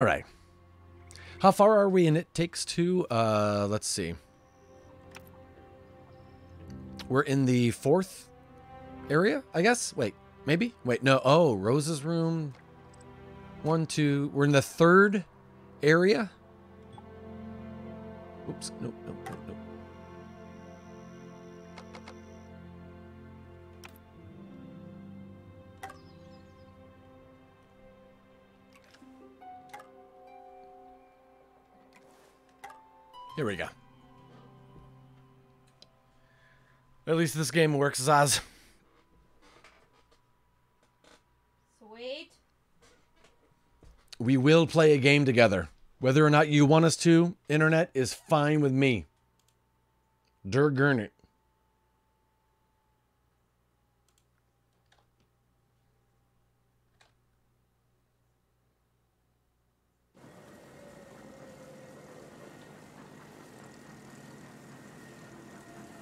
All right. How far are we in It Takes Two? Uh, let's see. We're in the fourth area, I guess. Wait, maybe? Wait, no. Oh, Rose's room. One, two. We're in the third area. Oops. Nope, nope, nope, Here we go. At least this game works, Zaz. Sweet. We will play a game together. Whether or not you want us to, internet is fine with me. Der Gurnit.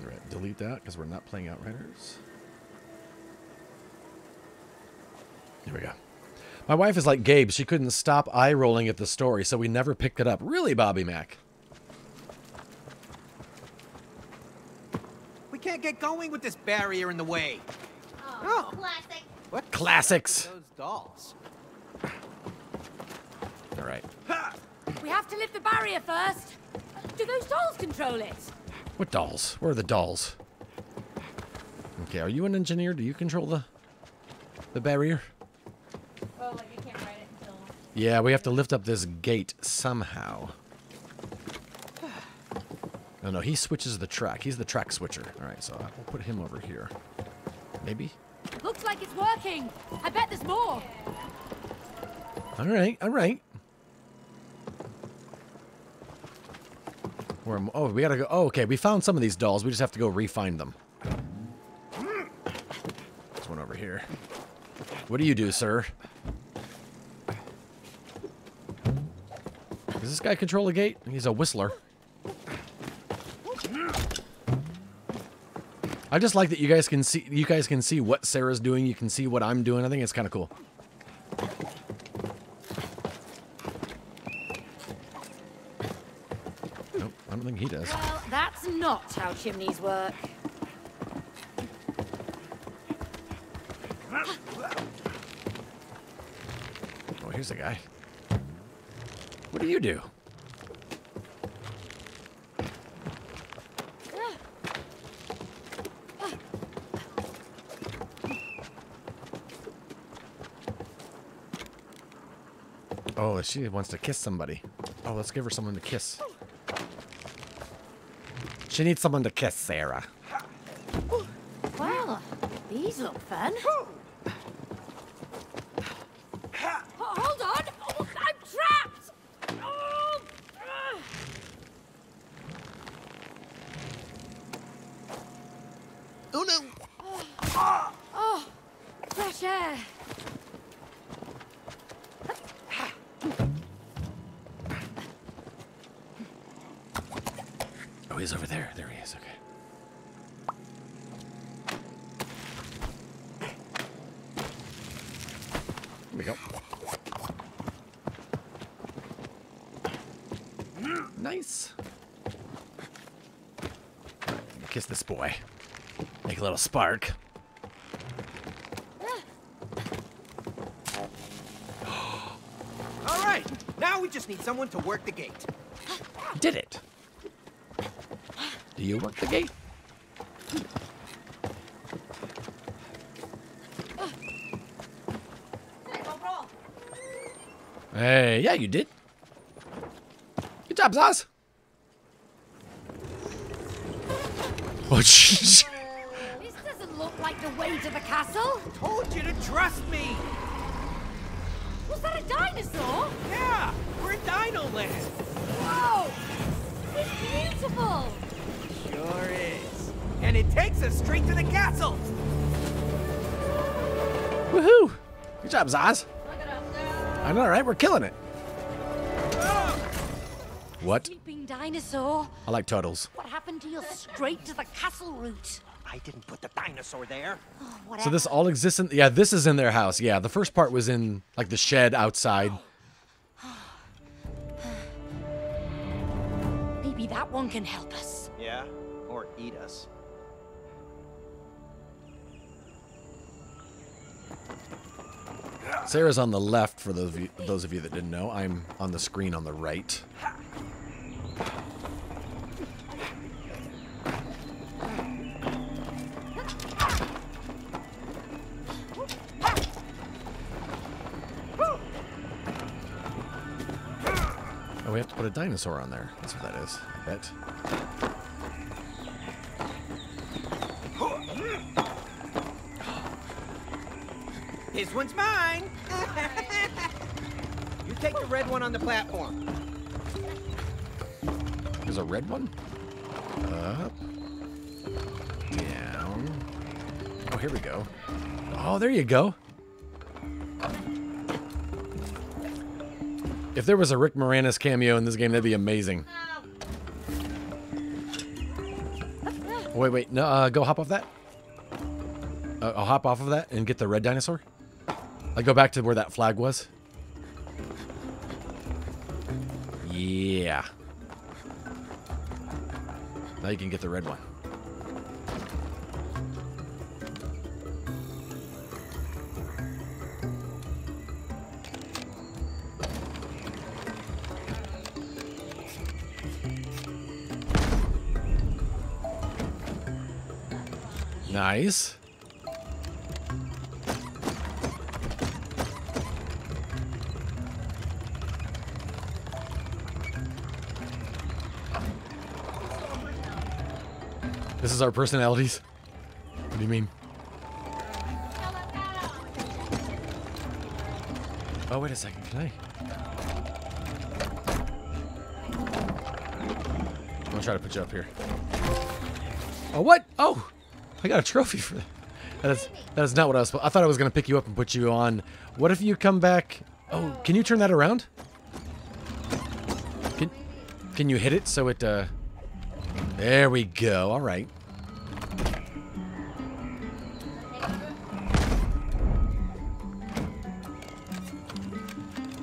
All right, delete that because we're not playing Outriders. Here we go. My wife is like Gabe. She couldn't stop eye rolling at the story, so we never picked it up. Really, Bobby Mac? We can't get going with this barrier in the way. Oh, oh. classic. What Classics. those dolls? All right. We have to lift the barrier first. Do those dolls control it? What dolls? Where are the dolls? Okay, are you an engineer? Do you control the the barrier? Oh, like I can't write it until. Yeah, we have to lift up this gate somehow. No, no, he switches the track. He's the track switcher. All right, so we'll put him over here. Maybe. Looks like it's working. I bet there's more. All right, all right. Where am- oh, we gotta go. Oh, okay. We found some of these dolls. We just have to go re-find them. This one over here. What do you do, sir? Does this guy control a gate? He's a whistler. I just like that you guys can see. You guys can see what Sarah's doing. You can see what I'm doing. I think it's kind of cool. Nope, I don't think he does. Well, that's not how chimneys work. Oh, here's a guy. What do you do? Oh, she wants to kiss somebody. Oh, let's give her someone to kiss. She needs someone to kiss, Sarah. Well, these look fun. Hold on! Oh, I'm trapped! Oh. Oh no! oh, fresh air. Over there. There he is. Okay. Here we go. Nice. Kiss this boy. Make a little spark. All right, now we just need someone to work the gate. Did it. Do you work the gate? Hey, yeah, you did. Good job, Zaz. Oh, jeez. This doesn't look like the way to the castle. Told you to trust me. Was that a dinosaur? Yeah, we're in Dino Land. Whoa! It's beautiful. Sure is. And it takes us straight to the castle! Woohoo! Good job, Zaz. I know, right? We're killing it. What? Sleeping dinosaur. I like turtles. What happened to you? straight to the castle route? I didn't put the dinosaur there. Oh, so this all exists in yeah, this is in their house. Yeah, the first part was in like the shed outside. Maybe that one can help us. Sarah's on the left for those of you, those of you that didn't know. I'm on the screen on the right. Oh, we have to put a dinosaur on there. That's what that is. I bet. This one's mine! you take the red one on the platform. There's a red one. Up. Down. Oh, here we go. Oh, there you go. If there was a Rick Moranis cameo in this game, that'd be amazing. Wait, wait. No, uh, go hop off that. Uh, I'll hop off of that and get the red dinosaur. I go back to where that flag was. Yeah. Now you can get the red one. Nice. Is our personalities. What do you mean? Oh, wait a second. Can I? I'm gonna try to put you up here. Oh, what? Oh, I got a trophy for that. That is, that is not what I was. I thought I was gonna pick you up and put you on. What if you come back? Oh, can you turn that around? Can, can you hit it so it? uh... There we go. All right.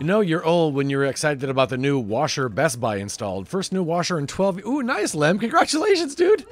You know you're old when you're excited about the new washer Best Buy installed. First new washer in 12. Ooh, nice, Lem. Congratulations, dude.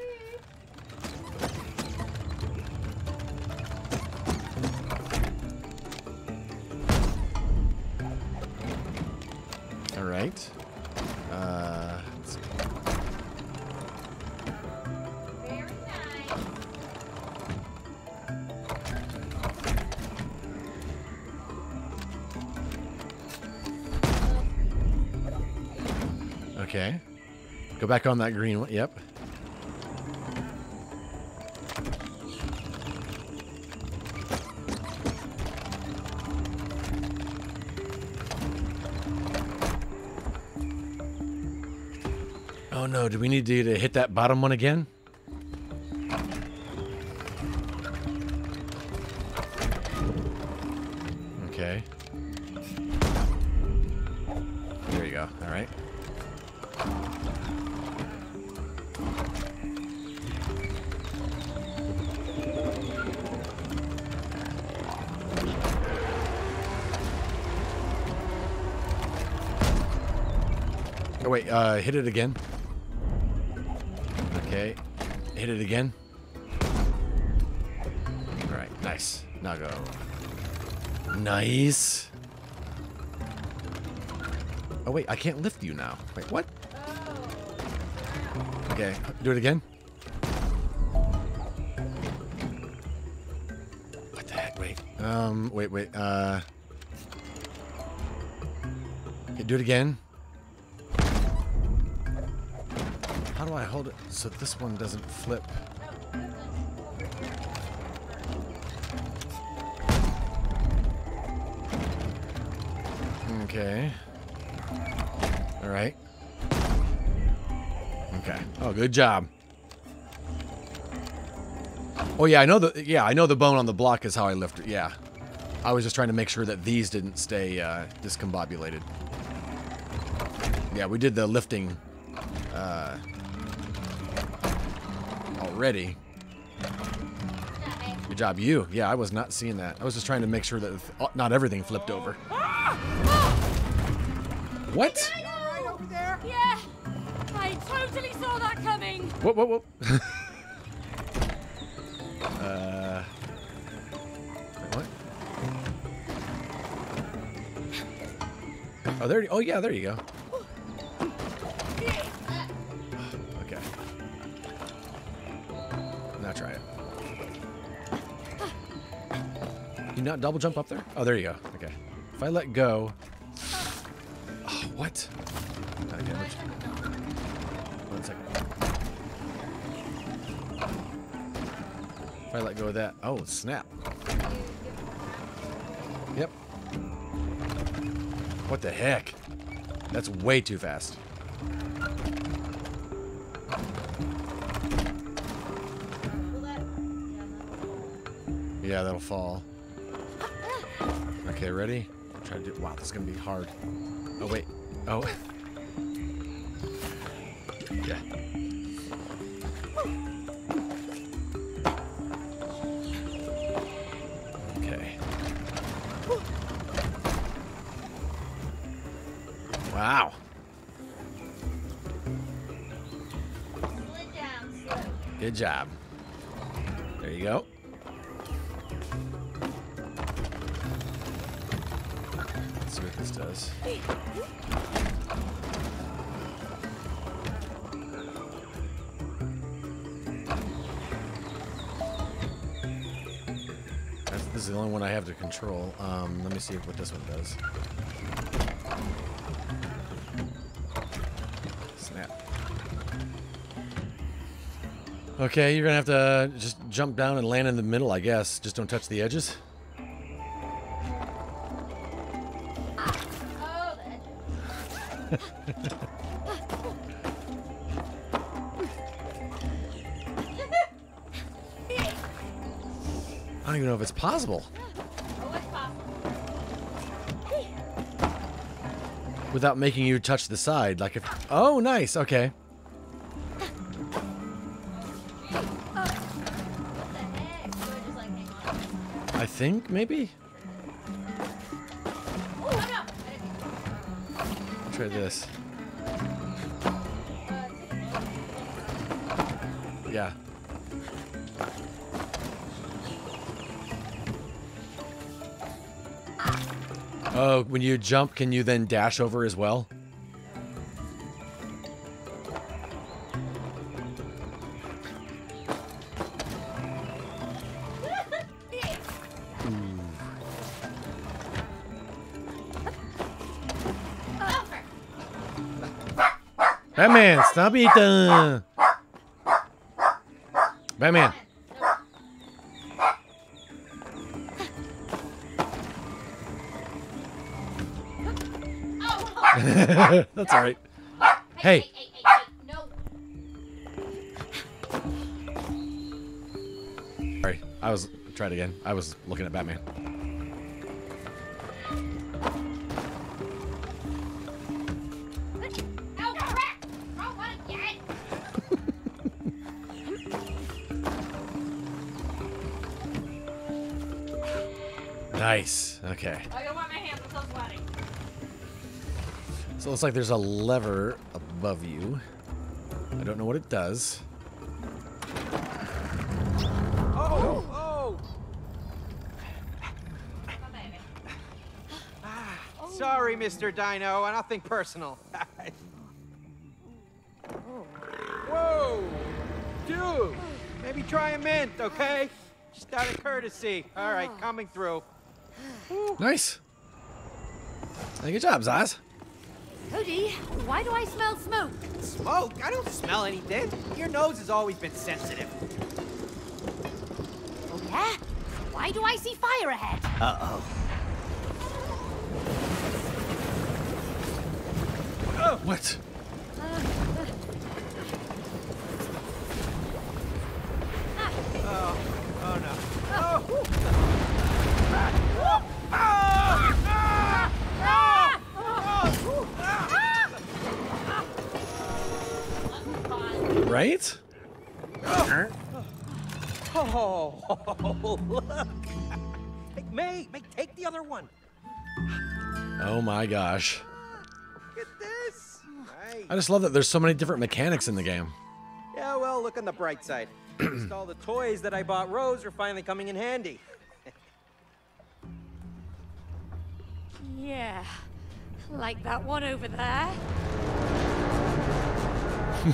Back on that green one. Yep. Oh no, do we need to, to hit that bottom one again? Hit it again. Okay, hit it again. All right, nice. Now go. Nice. Oh wait, I can't lift you now. Wait, what? Oh, okay, do it again. This one doesn't flip? Okay. All right. Okay. Oh, good job. Oh yeah, I know the yeah I know the bone on the block is how I lift it. Yeah, I was just trying to make sure that these didn't stay uh, discombobulated. Yeah, we did the lifting already. Good job, you. Yeah, I was not seeing that. I was just trying to make sure that uh, not everything flipped over. What? Yeah. I totally saw that coming. Whoop, whoop, whoop. uh. What? Oh, there. Oh, yeah, there you go. You not double jump up there? Oh, there you go. Okay. If I let go. Oh, what? One second. If I let go of that. Oh, snap. Yep. What the heck? That's way too fast. Yeah, that'll fall. Okay, ready? Try to do. Wow, this is gonna be hard. Oh wait. Oh. yeah. Okay. Wow. Good job. Me see what this one does. Snap. Okay, you're gonna have to just jump down and land in the middle, I guess. Just don't touch the edges. I don't even know if it's possible without making you touch the side. Like if. Oh, nice. Okay. I think maybe. Try this. Oh, when you jump, can you then dash over as well? Batman, stop uh. Batman. That's all right. Hey, Hey. hey, hey, no. Sorry, I was try it again. I was looking at Batman. Crap! Wrong one again! Nice. Okay. So it looks like there's a lever above you. I don't know what it does. Oh, oh. Baby. Sorry, Mr. Dino. Nothing personal. Whoa! Dude! Maybe try a mint, okay? Just out of courtesy. All right, coming through. Nice. Hey, good job, Zaz. Cody, why do I smell smoke? Smoke? I don't smell anything. Your nose has always been sensitive. Oh, yeah? Why do I see fire ahead? Uh-oh. What? Right? Oh, look! Hey, May, May, take the other one. Oh my gosh. at this. Nice. I just love that there's so many different mechanics in the game. Yeah, well, look on the bright side. At all the toys that I bought Rose are finally coming in handy. Yeah. Like that one over there.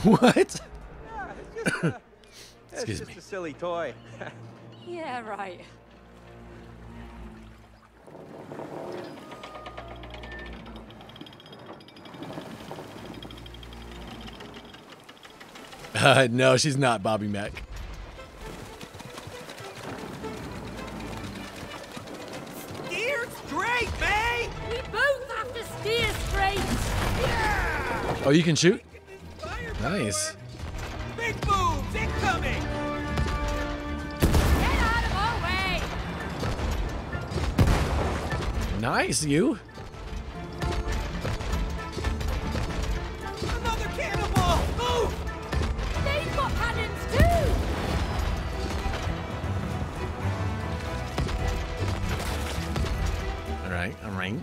what? Yeah, it's just, a, it's just me. a silly toy. Yeah, right. Uh, no, she's not Bobby Mack. Steer straight, May! We both have to steer straight. Yeah! Oh, you can shoot? Fire Nice. Nice, you. Another cannonball! Move! They've got cannons too. All right, all right.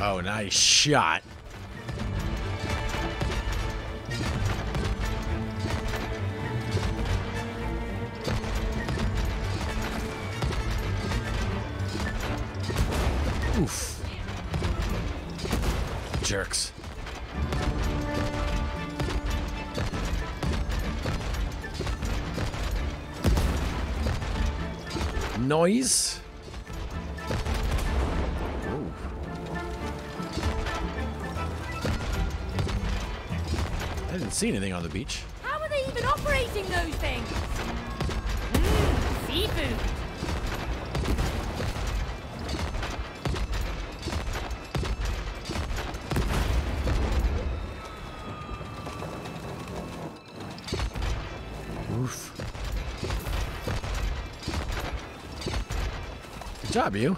Oh, nice shot. Oof. Jerks. Noise. I didn't see anything on the beach. How are they even operating those things? Mmm, seafood. Job, you.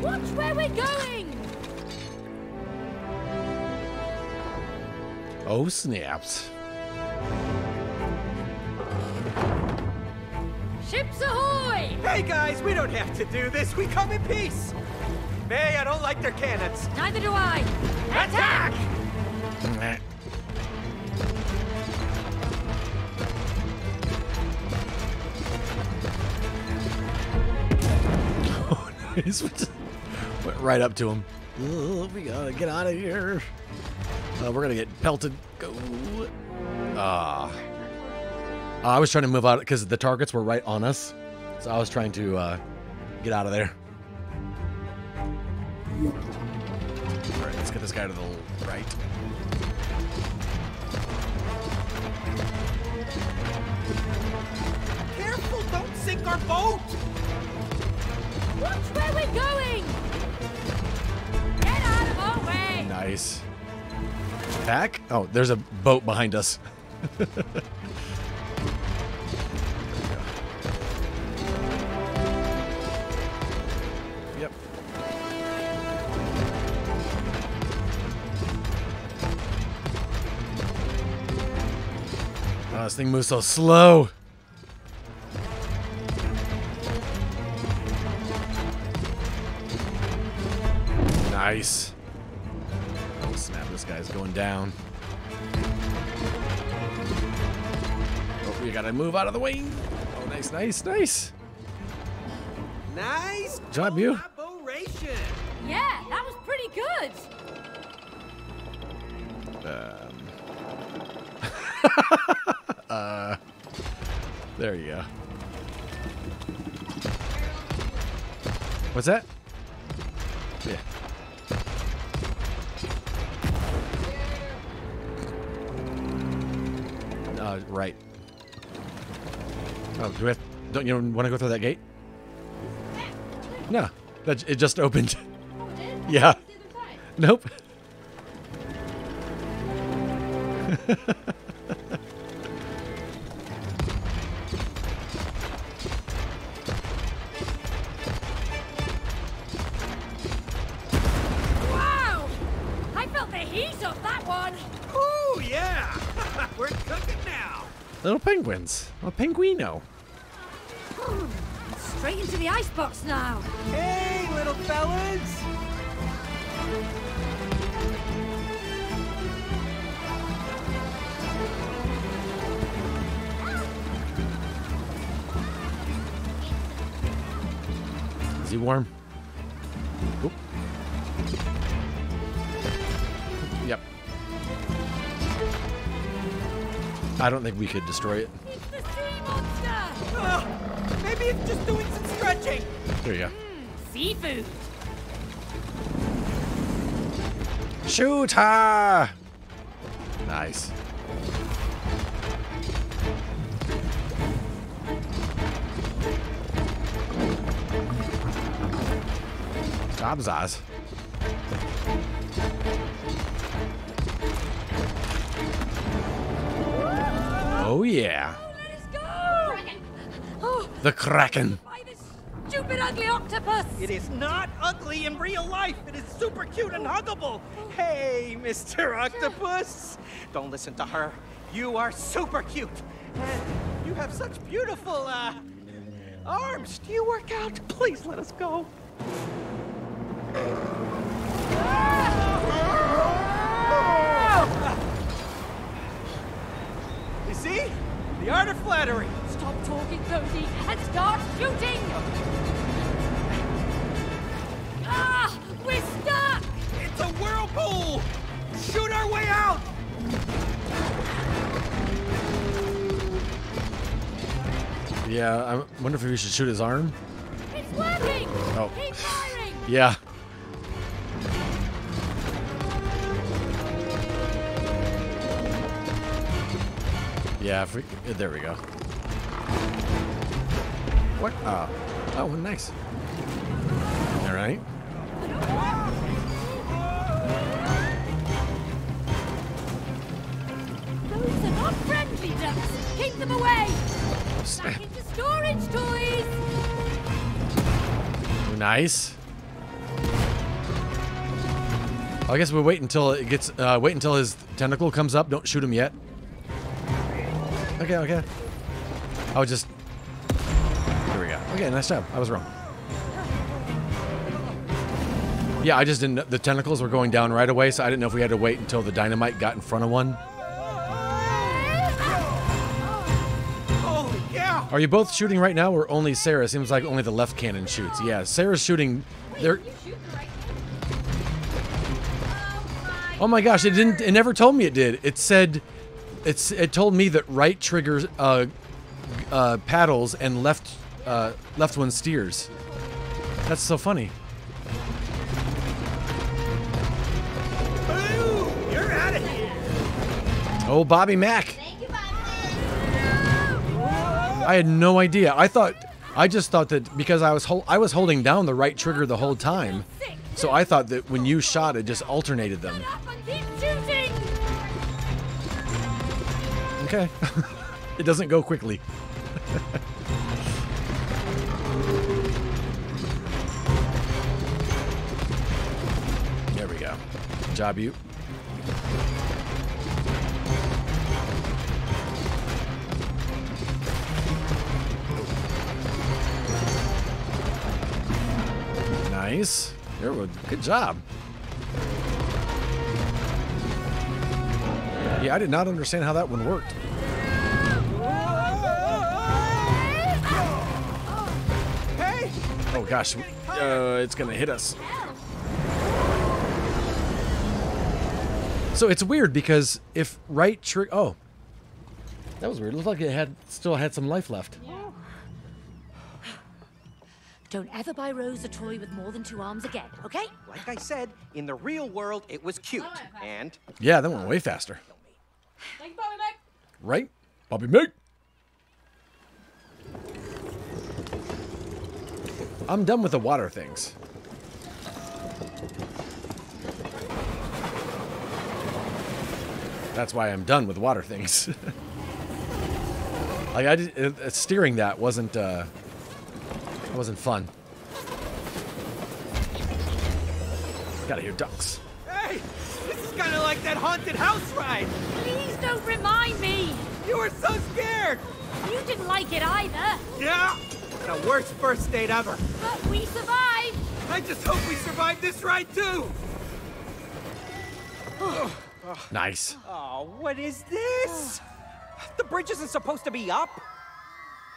Watch where we're going. Oh, snaps. Ships ahoy! Hey guys, we don't have to do this. We come in peace. May, I don't like their cannons. Neither do I. Attack! Meh. Oh. Went right up to him. Oh, we gotta get out of here. Uh, we're gonna get pelted. Go. Ah. I was trying to move out because the targets were right on us. So I was trying to uh, get out of there. All right, let's get this guy to the right. Back? Oh, there's a boat behind us. yep. Oh, this thing moves so slow. Move out of the way. Oh, nice, nice, nice. Nice job, you. Yeah, that was pretty good. Um. uh. There you go. What's that? Yeah. Uh, right. Oh, do we have, don't you want to go through that gate? No, that it just opened. Oh, it did? Yeah. It's the other side. Nope. Little penguins. A penguino. Straight into the icebox now. Hey, little fellas! Is he warm? I don't think we could destroy it. It's the sea monster. Oh, maybe it's just doing some stretching. There you go. Hmm, seafood. Shoot her! Nice. Job's eyes. Oh yeah. Let. Oh, The Kraken. by this stupid ugly octopus. It is not ugly in real life. It is super cute and huggable. Hey, Mr. Octopus. Don't listen to her. You are super cute. And you have such beautiful, uh, arms. Do you work out? Please let us go. You see? The art of flattery. Stop talking, Cody, and start shooting. Ah, we're stuck. It's a whirlpool! Shoot our way out! Yeah, I wonder if we should shoot his arm. It's working. Oh. Keep firing. Yeah. Yeah, we, uh, there we go. What? Oh, oh, nice. All right. Those are not friendly ducks. Keep them away. Back into storage toys. Nice. I guess we'll wait until it gets. Uh, wait until his tentacle comes up. Don't shoot him yet. Okay, okay. I was just. Here we go. Okay, nice job. I was wrong. Yeah, I just didn't. know- The tentacles were going down right away, so I didn't know if we had to wait until the dynamite got in front of one. Are you both shooting right now, or only Sarah? Seems like only the left cannon shoots. Yeah, Sarah's shooting. There. You shoot the right Oh my Oh my gosh! It didn't. It never told me it did. It said, it's. It told me that right triggers uh, uh, paddles and left uh, left one steers. That's so funny. Ooh, you're out of here! Oh, Bobby Mack! You, Bobby. I had no idea. I thought. I just thought that because I was hol- I was holding down the right trigger the whole time, so I thought that when you shot, it just alternated them. Okay. it doesn't go quickly. there we go. Good job, you. Nice. There we go. Good job. Yeah, I did not understand how that one worked. Oh gosh, uh, it's gonna hit us. So it's weird because if right trigger, oh, that was weird. It looked like it had still had some life left. Don't ever buy Rose a toy with more than two arms again, okay? Like I said, in the real world, it was cute. And Yeah, that went way faster. Thank you, Bobby. Right, Bobby Mick. I'm done with the water things. That's why I'm done with water things. like I did, uh, steering that wasn't uh, wasn't fun. Gotta hear ducks. Hey, this is kind of like that haunted house ride. Please don't remind me. You were so scared! You didn't like it either, Yeah! The worst first date ever. but we survived. I just hope we survive this ride too! Nice. Oh, what is this? The bridge isn't supposed to be up.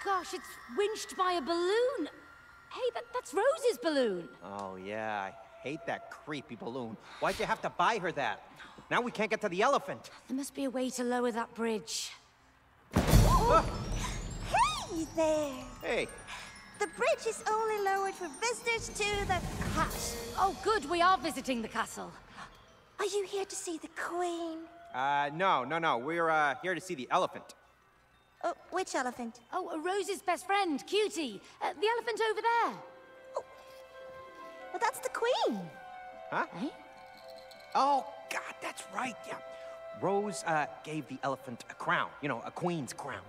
Gosh, it's winched by a balloon. Hey, that, that's Rose's balloon. Oh, yeah, I hate that creepy balloon. Why'd you have to buy her that? Now we can't get to the elephant. There must be a way to lower that bridge. Ah, Hey there! hey, The bridge is only lowered for visitors to the castle. Oh, good, we are visiting the castle. Are you here to see the queen? uh, no, no, no. We're, uh, here to see the elephant. Oh, which elephant? Oh, Rose's best friend, Cutie. Uh, the elephant over there. Oh. Well, that's the queen. Huh? Eh? Oh, God, that's right, yeah. Rose, uh, gave the elephant a crown. You know, a queen's crown.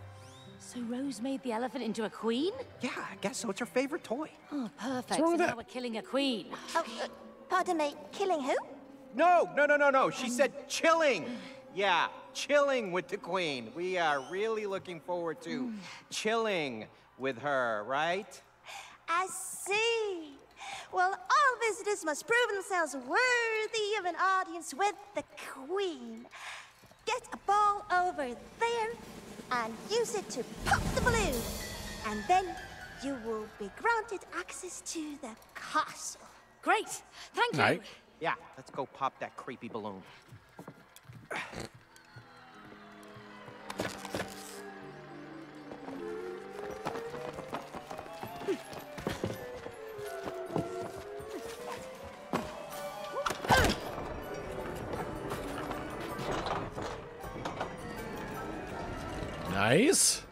So Rose made the elephant into a queen? Yeah, I guess so. It's her favorite toy. Oh, perfect. wrong So with now we're killing a queen. Oh, uh, pardon me, killing who? No, no, no, no, no. She said chilling. Yeah, chilling with the queen. We are really looking forward to chilling with her, right? I see. Well, all visitors must prove themselves worthy of an audience with the queen. Get a ball over there and use it to pop the balloon. And then you will be granted access to the castle. Great. Thank you. Right. Yeah, let's go pop that creepy balloon. Nice.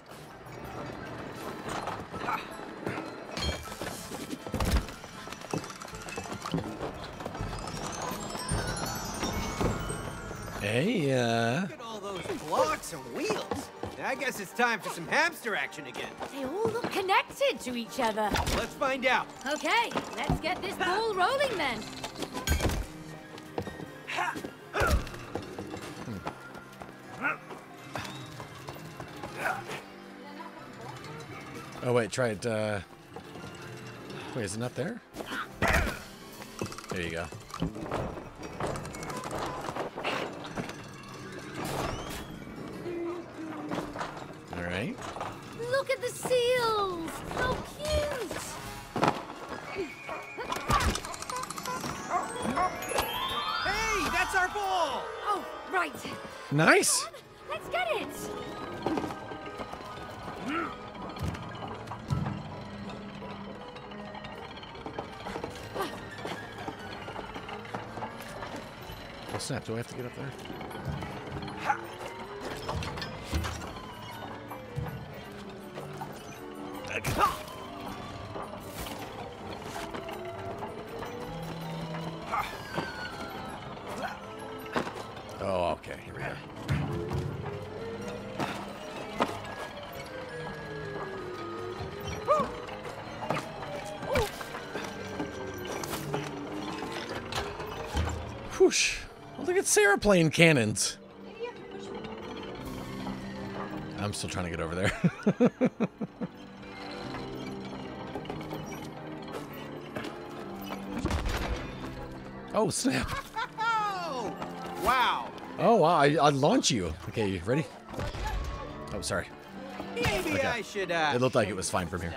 Hey, uh, Look at all those blocks and wheels. I guess it's time for some hamster action again. They all look connected to each other. Let's find out. Okay, let's get this ball rolling then. Oh wait, try it, uh, wait, is it not there? There you go. Look at Sarah playing cannons. I'm still trying to get over there. oh, snap. Wow! Oh, wow. I, I launch you. Okay, you ready? Oh, sorry. Maybe Okay. I should, uh... It looked like it was fine from here.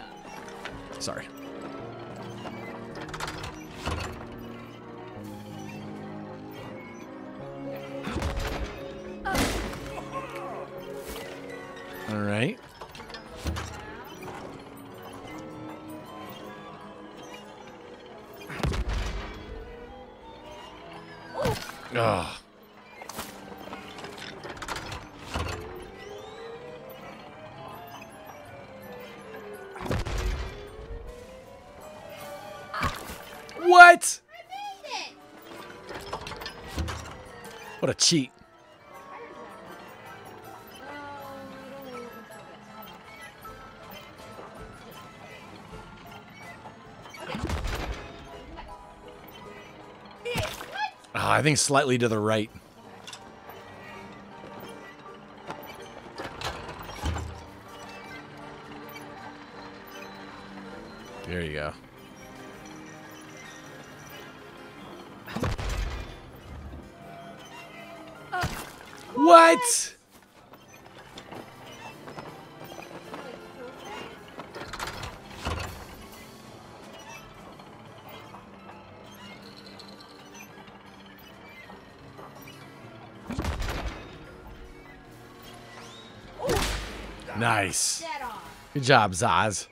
I think slightly to the right. Good job, Zaz.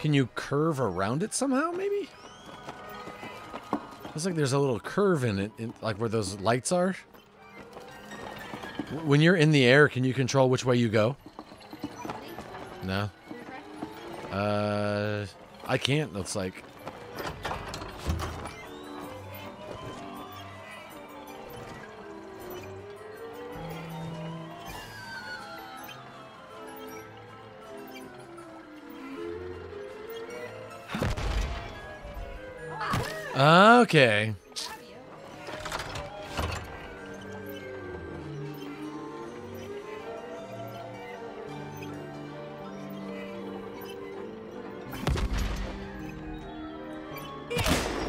Can you curve around it somehow, maybe? Looks like there's a little curve in it, in, like where those lights are. When you're in the air, can you control which way you go? No. Uh, I can't. Looks like. Okay.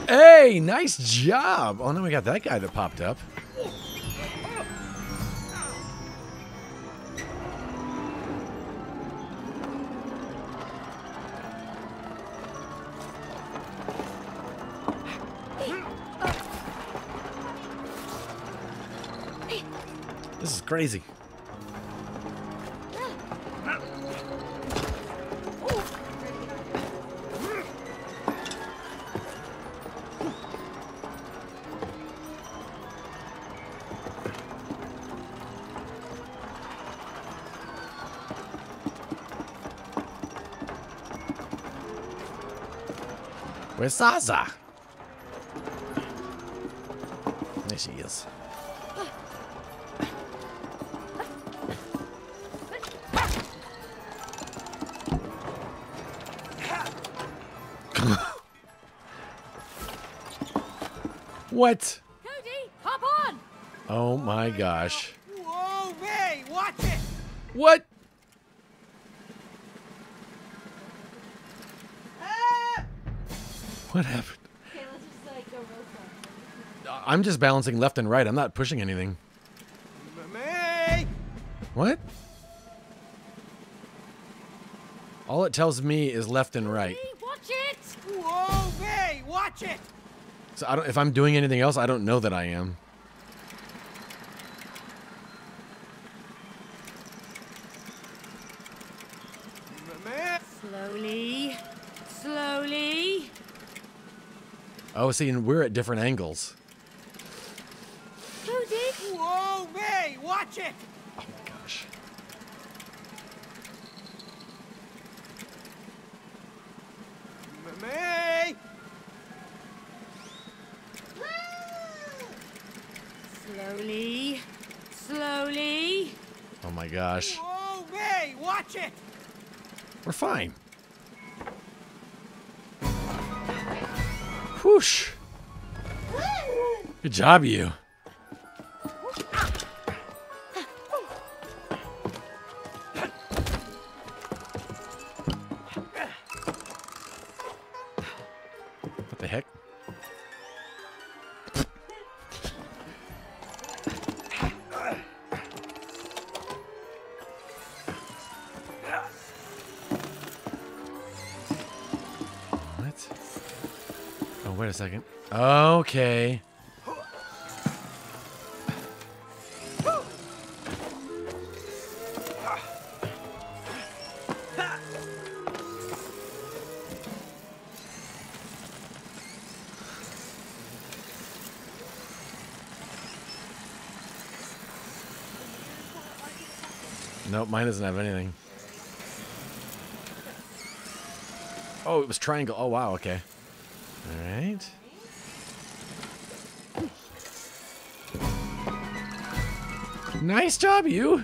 Hey, nice job. Oh, no, we got that guy that popped up. Crazy. Where's Zaza? There she is. What? Cody, hop on. Oh my gosh. Whoa, hey, watch it! What? What happened? Okay, let's just like go real slow. I'm just balancing left and right. I'm not pushing anything. May! What? All it tells me is left and right. Hey, watch it. Whoa, hey, watch it! So I don't, if I'm doing anything else, I don't know that I am. Slowly. Slowly. Oh, see, and we're at different angles. Cody. Whoa, hey, watch it! Slowly. Slowly. Oh my gosh. Whoa, hey, watch it! We're fine. Whoosh. Good job, you. A second. Okay. Nope, mine doesn't have anything. Oh, it was triangle. Oh, wow, okay. Nice job, you.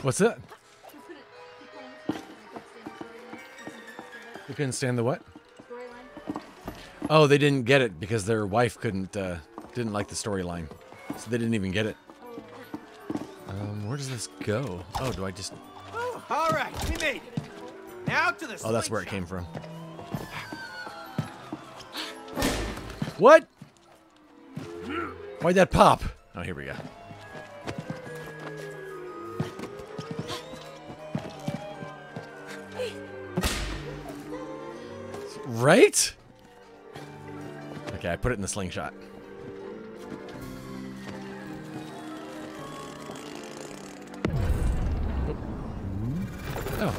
What's that? You couldn't stand the what? Oh, they didn't get it because their wife couldn't uh, didn't like the storyline, so they didn't even get it. Um, where does this go? Oh, do I just? Oh, all right, we made it. Now to the Oh, that's where it came from. What? Why'd that pop? Oh, here we go. Right? Okay, I put it in the slingshot. Oh, oh.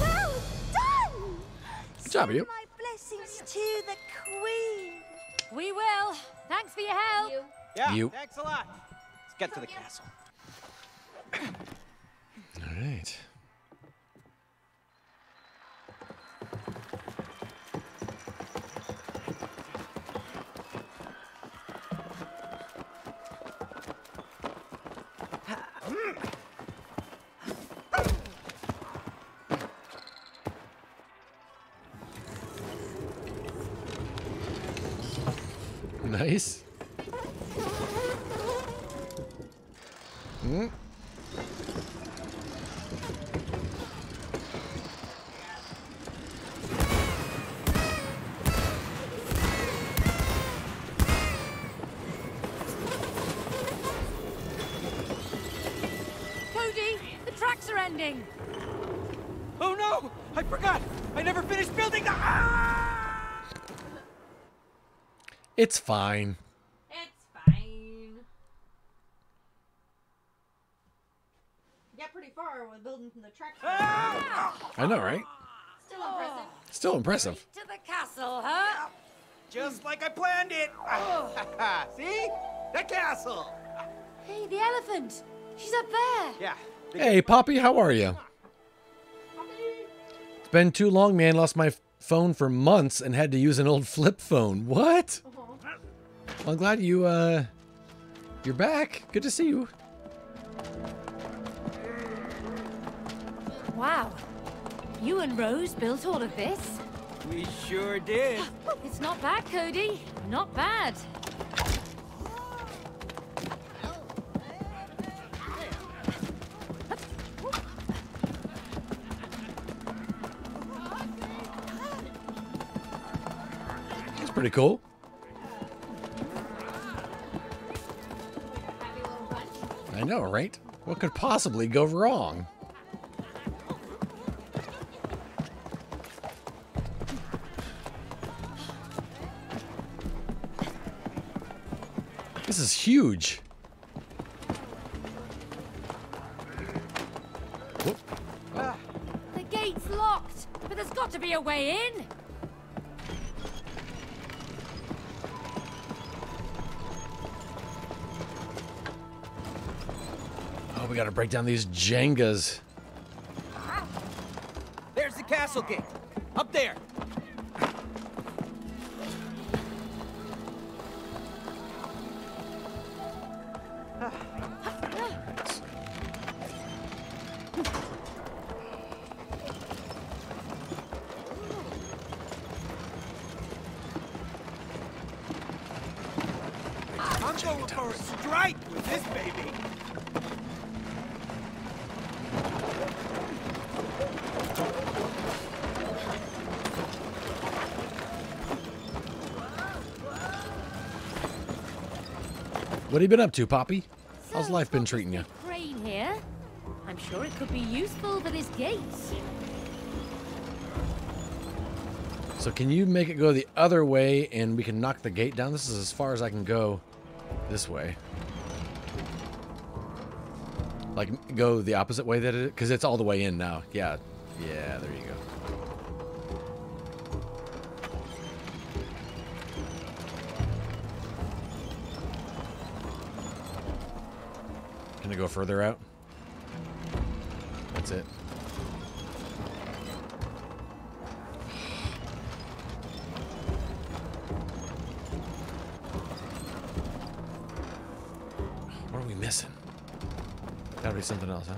Well done! Good job, you. You- thanks a lot. Let's get to the castle. all right. Nice. Hmm. Cody, the tracks are ending. Oh no! I forgot! I never finished building the. Ah! It's fine. It's fine. Get pretty far with building from the tracks. Ah! I know, right? Still impressive. Still impressive. To the castle, huh? Just like I planned it! See? The castle! Hey, the elephant. She's up there. Yeah. big- Hey, Poppy, how are you? Poppy. It's been too long, man. Lost my phone for months and had to use an old flip phone. What? Well, I'm glad you, uh, you're back. Good to see you. Wow. You and Rose built all of this? We sure did. It's not bad, Cody. Not bad. That's pretty cool. I know, right? What could possibly go wrong? Huge. Whoop. The gate's locked, but there's got to be a way in. Oh, we gotta break down these Jengas. There's the castle gate. What have you been up to, Poppy? How's life been treating you? Crane here. I'm sure it could be useful for this gate. So can you make it go the other way and we can knock the gate down? This is as far as I can go this way. Like go the opposite way that it because it's all the way in now. Yeah. Yeah, there you go. gonna go further out. That's it. What are we missing? Gotta be something else, huh?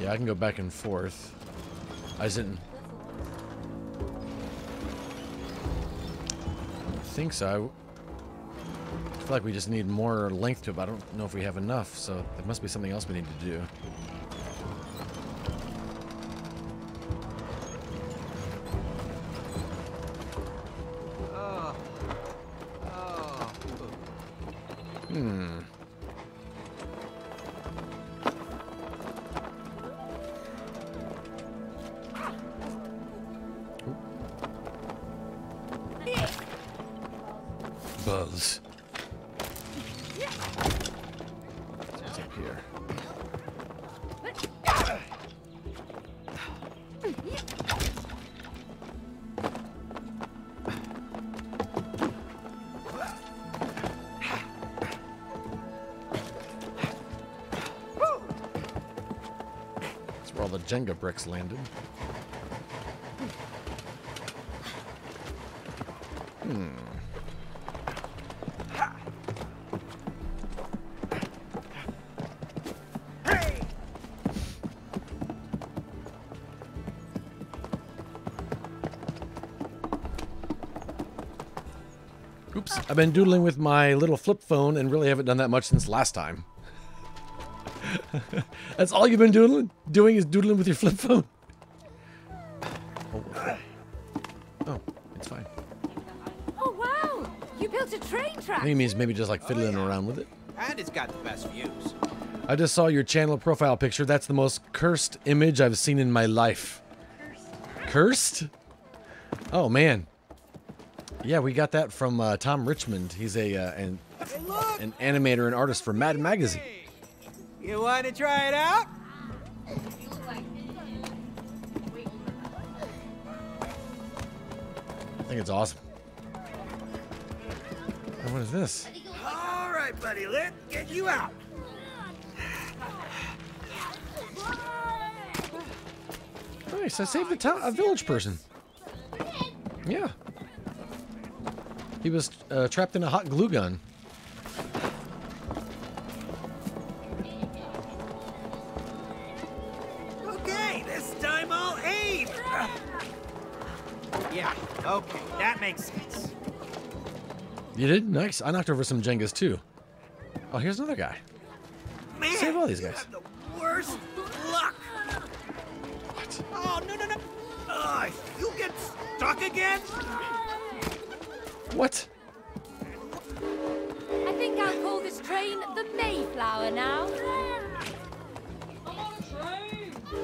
Yeah, I can go back and forth. I didn't think so. I feel like we just need more length to it, but I don't know if we have enough, so there must be something else we need to do. Bricks landed. Hmm. Oops, I've been doodling with my little flip phone and really haven't done that much since last time. That's all you've been doodling? Doing is doodling with your flip phone? Oh, oh it's fine. Oh, wow! You built a train I track! think it means maybe just like fiddling around with it. And it's got the best views. I just saw your channel profile picture. That's the most cursed image I've seen in my life. Cursed? Oh man. Yeah, we got that from uh, Tom Richmond. He's a uh, an, Hey, an animator and artist for Mad Magazine. You want to try it out? Think it's awesome. And what is this? All right, buddy, let's get you out. Nice. I saved a town, a village person. Yeah. He was uh, trapped in a hot glue gun. You did? Nice. I knocked over some Jengas too. Oh, here's another guy. Man, Save all these you guys. have the worst luck. What? Oh, no, no, no. Ugh, you get stuck again? What? I think I'll call this train the Mayflower now.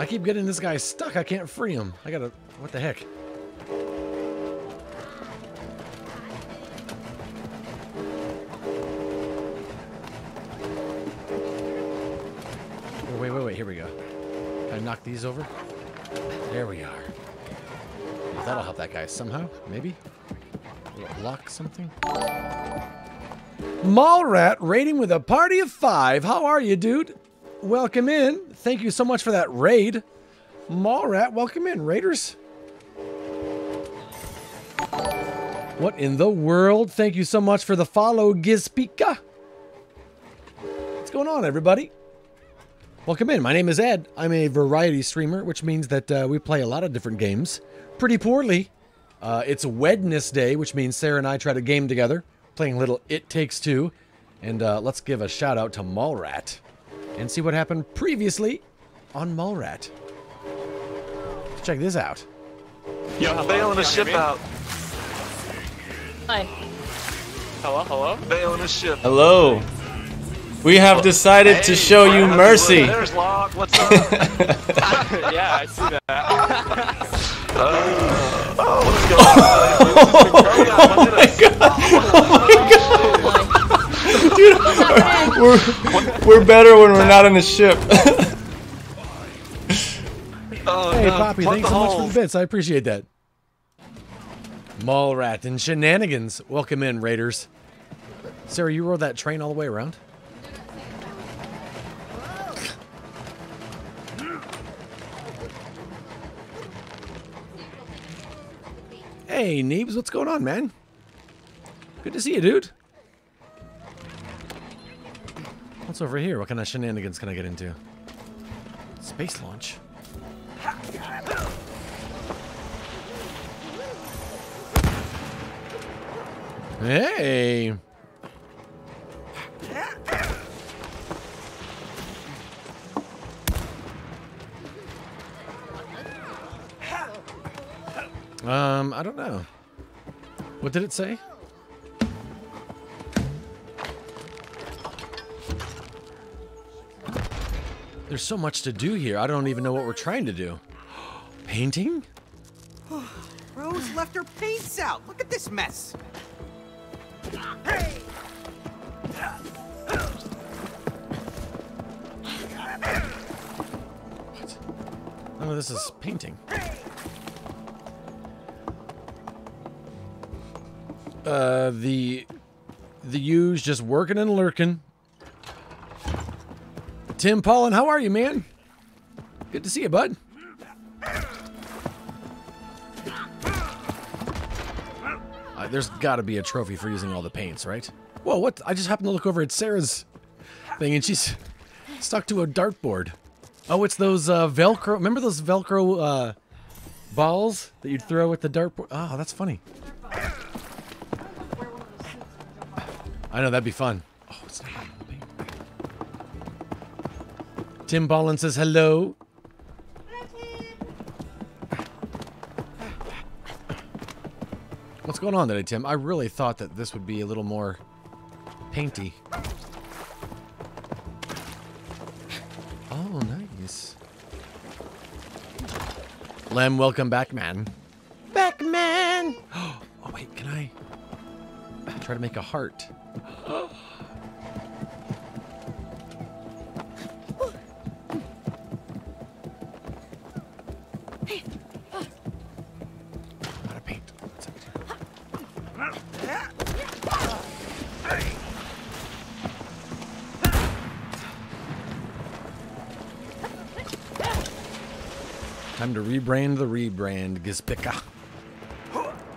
I keep getting this guy stuck. I can't free him. I gotta. What the heck? These over? There we are. That'll help that guy somehow. Maybe? Lock something? Mallrat raiding with a party of five. How are you, dude? Welcome in. Thank you so much for that raid. Mallrat, welcome in, Raiders. What in the world? Thank you so much for the follow, Gizpika. What's going on, everybody? Welcome in. My name is Ed. I'm a variety streamer, which means that uh, we play a lot of different games. Pretty poorly. Uh, it's Wednesday, which means Sarah and I try to game together, playing a little It Takes Two. And uh, let's give a shout out to Mallrat and see what happened previously on Mallrat. Check this out. Yo, bailing a ship out. Hi. Hello, hello. Bailing a ship. Hello. We have decided to show you mercy. There's Locke. What's up? yeah, I see that. Uh, oh, what's going on? Dude, we're, we're better when we're not in the ship. Oh, Hey, no. Poppy, Plug thanks the so much for the bits. I appreciate that. Mallrat and shenanigans. Welcome in, Raiders. Sarah, you rode that train all the way around? Hey, Neebs, what's going on, man? Good to see you, dude. What's over here? What kind of shenanigans can I get into? Space launch. Hey! Um, I don't know. What did it say? There's so much to do here. I don't even know what we're trying to do. Painting? Rose left her paints out. Look at this mess. None of this is painting. Uh, the the U's just working and lurking. Tim Paulin, how are you, man? Good to see you, bud. Uh, there's got to be a trophy for using all the paints, right? Whoa, what? I just happened to look over at Sarah's thing, and she's stuck to a dartboard. Oh, it's those uh, Velcro. Remember those Velcro uh, balls that you'd throw at the dartboard? Oh, that's funny. I know that'd be fun. Oh, it's not. Tim Ballin says hello. What's going on today, Tim? I really thought that this would be a little more painty. Oh, nice. Lem, welcome back, man. Try to make a heart? Time to rebrand the rebrand. Gispica.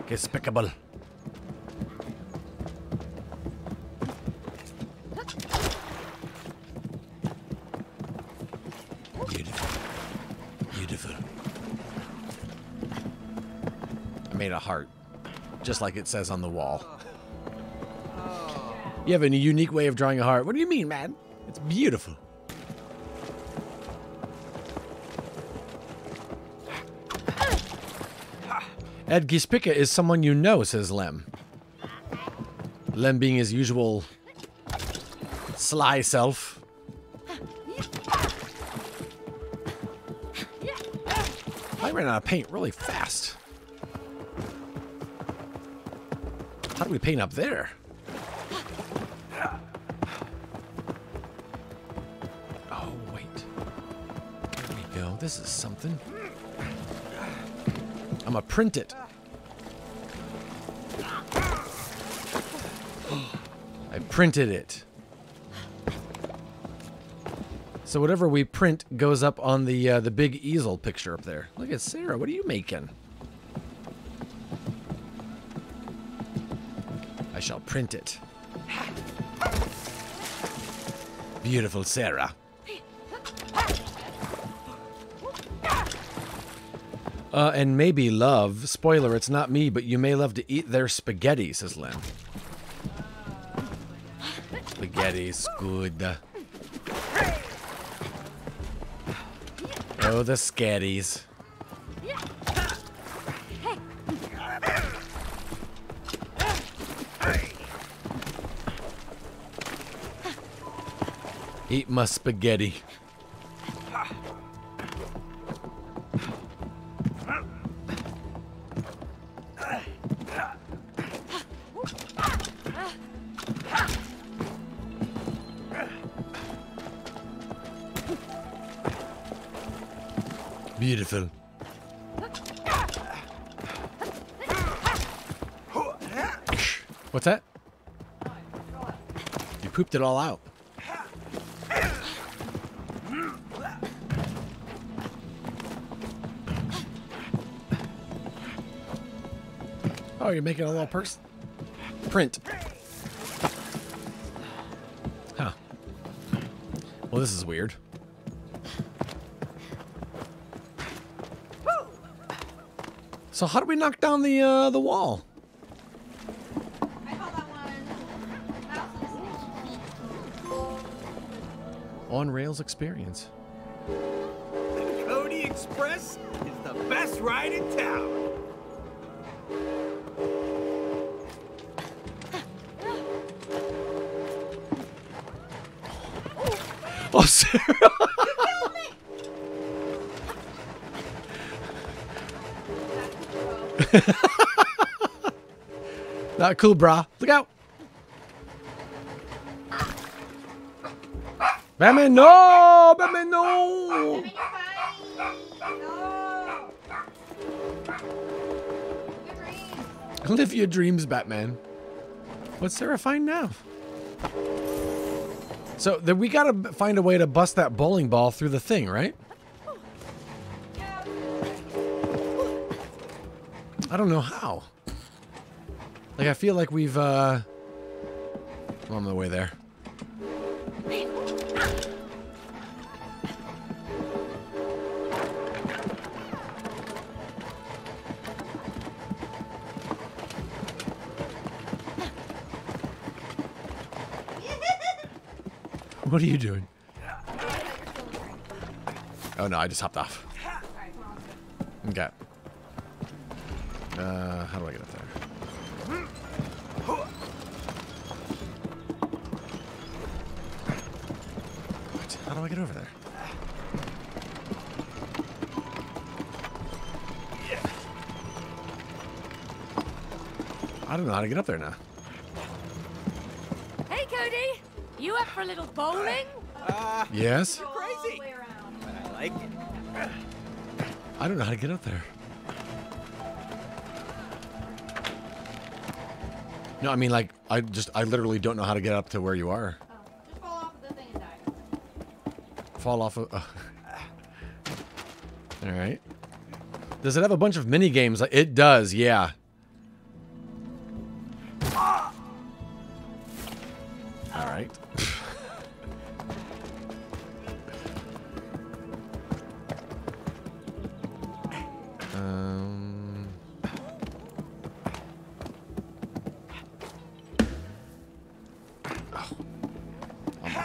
Gispicable. Just like it says on the wall. You have a unique way of drawing a heart. What do you mean, man? It's beautiful. Ed Gispica is someone you know, says Lem. Lem being his usual sly self. I ran out of paint really fast. We paint up there? Oh, wait. There we go. This is something. I'm gonna print it. I printed it. So whatever we print goes up on the uh, the big easel picture up there. Look at Sarah. What are you making? Shall print it. Beautiful Sarah. Uh, and maybe love. Spoiler, it's not me, but you may love to eat their spaghetti, says Lem. Spaghetti's good. Oh, the scatties. Eat my spaghetti. Beautiful. What's that? You pooped it all out. Oh, you're making a little person print. Huh. Well, this is weird. So how do we knock down the uh, the wall? On rails experience. The Cody Express is the best ride in town. Sarah. Not cool, brah. Look out. Batman, no! Batman, no! Live your dreams, Batman. What's Sarah find now? So then we gotta find a way to bust that bowling ball through the thing, right? I don't know how. Like I feel like we've uh I'm on the way there. What are you doing? Oh no, I just hopped off. Okay. Uh, how do I get up there? What? How do I get over there? I don't know how to get up there now. Hey, Cody. You up for a little bowling? Yes? Crazy. Way around. But I like it. I don't know how to get up there. No, I mean like I just I literally don't know how to get up to where you are. Oh, just fall off of the thing and die. Fall off of. Uh. All right. Does it have a bunch of mini games? It does. Yeah.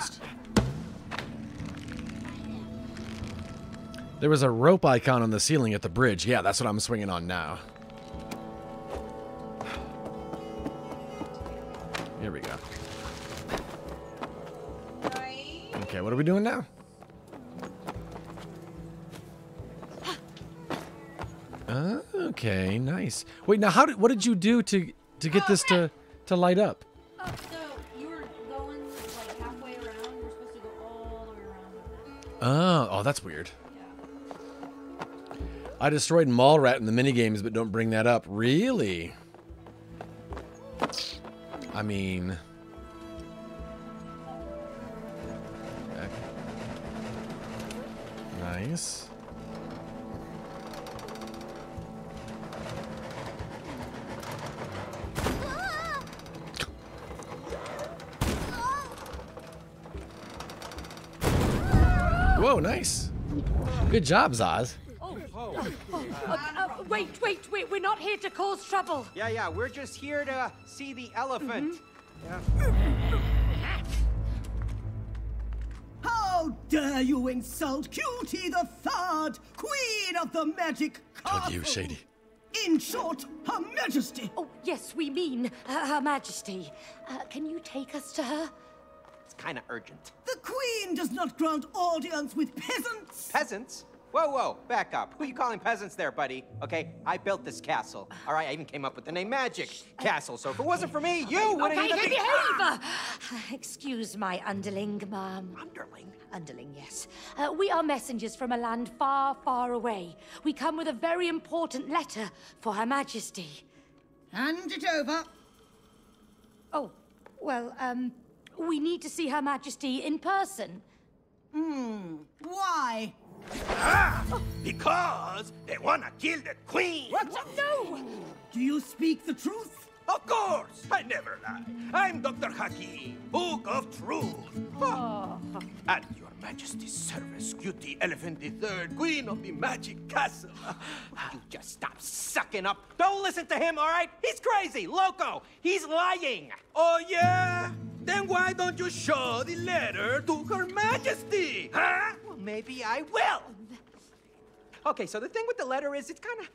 Almost. There was a rope icon on the ceiling at the bridge. Yeah, that's what I'm swinging on now. Here we go. Okay, what are we doing now? Okay, nice. Wait, now how did what did you do to to get this to to light up? Oh, oh, that's weird. I destroyed Mallrat in the minigames, but don't bring that up. Really? I mean... Good job, Zaz. Uh, uh, wait, wait, wait. We're not here to cause trouble. Yeah, yeah, we're just here to see the elephant. How dare you insult Cutie the Third, Queen of the Magic Castle? Told you, Shady. In short, Her Majesty. Oh, yes, we mean uh, Her Majesty. Uh, can you take us to her? It's kind of urgent. The Queen does not grant audience with peasants. Peasants? Whoa, whoa, back up. Who you calling peasants there, buddy? Okay, I built this castle. All right, I even came up with the name Magic Castle. So if it wasn't for me, you wouldn't Okay, even hey, be... behave! Excuse my underling, ma'am. Underling? Underling, yes. Uh, we are messengers from a land far, far away. We come with a very important letter for Her Majesty. Hand it over. Oh, well, um, we need to see Her Majesty in person. Hmm, Why? Because they want to kill the queen. What? No! Do you speak the truth? Of course! I never lie. I'm Dr. Hakim, Book of Truth. Oh. At your Majesty's service, Cutie Elephant III, Queen of the Magic Castle. You just stop sucking up. Don't listen to him, all right? He's crazy, loco. He's lying. Oh, yeah? Then why don't you show the letter to Her Majesty? Huh? Well, maybe I will. Okay, so the thing with the letter is it's kind of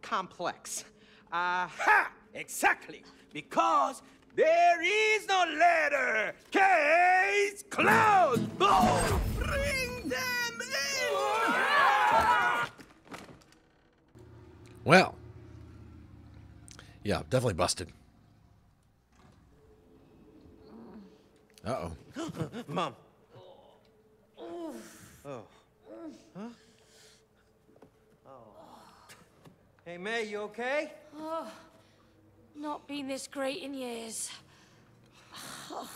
complex. Uh, Aha! Exactly. Because there is no letter. Case closed. Oh, bring them in. Well. Yeah, definitely busted. Uh-oh. Mom. Oh. oh. Huh? Oh. Hey, May, you okay? Oh, not been this great in years. Oh.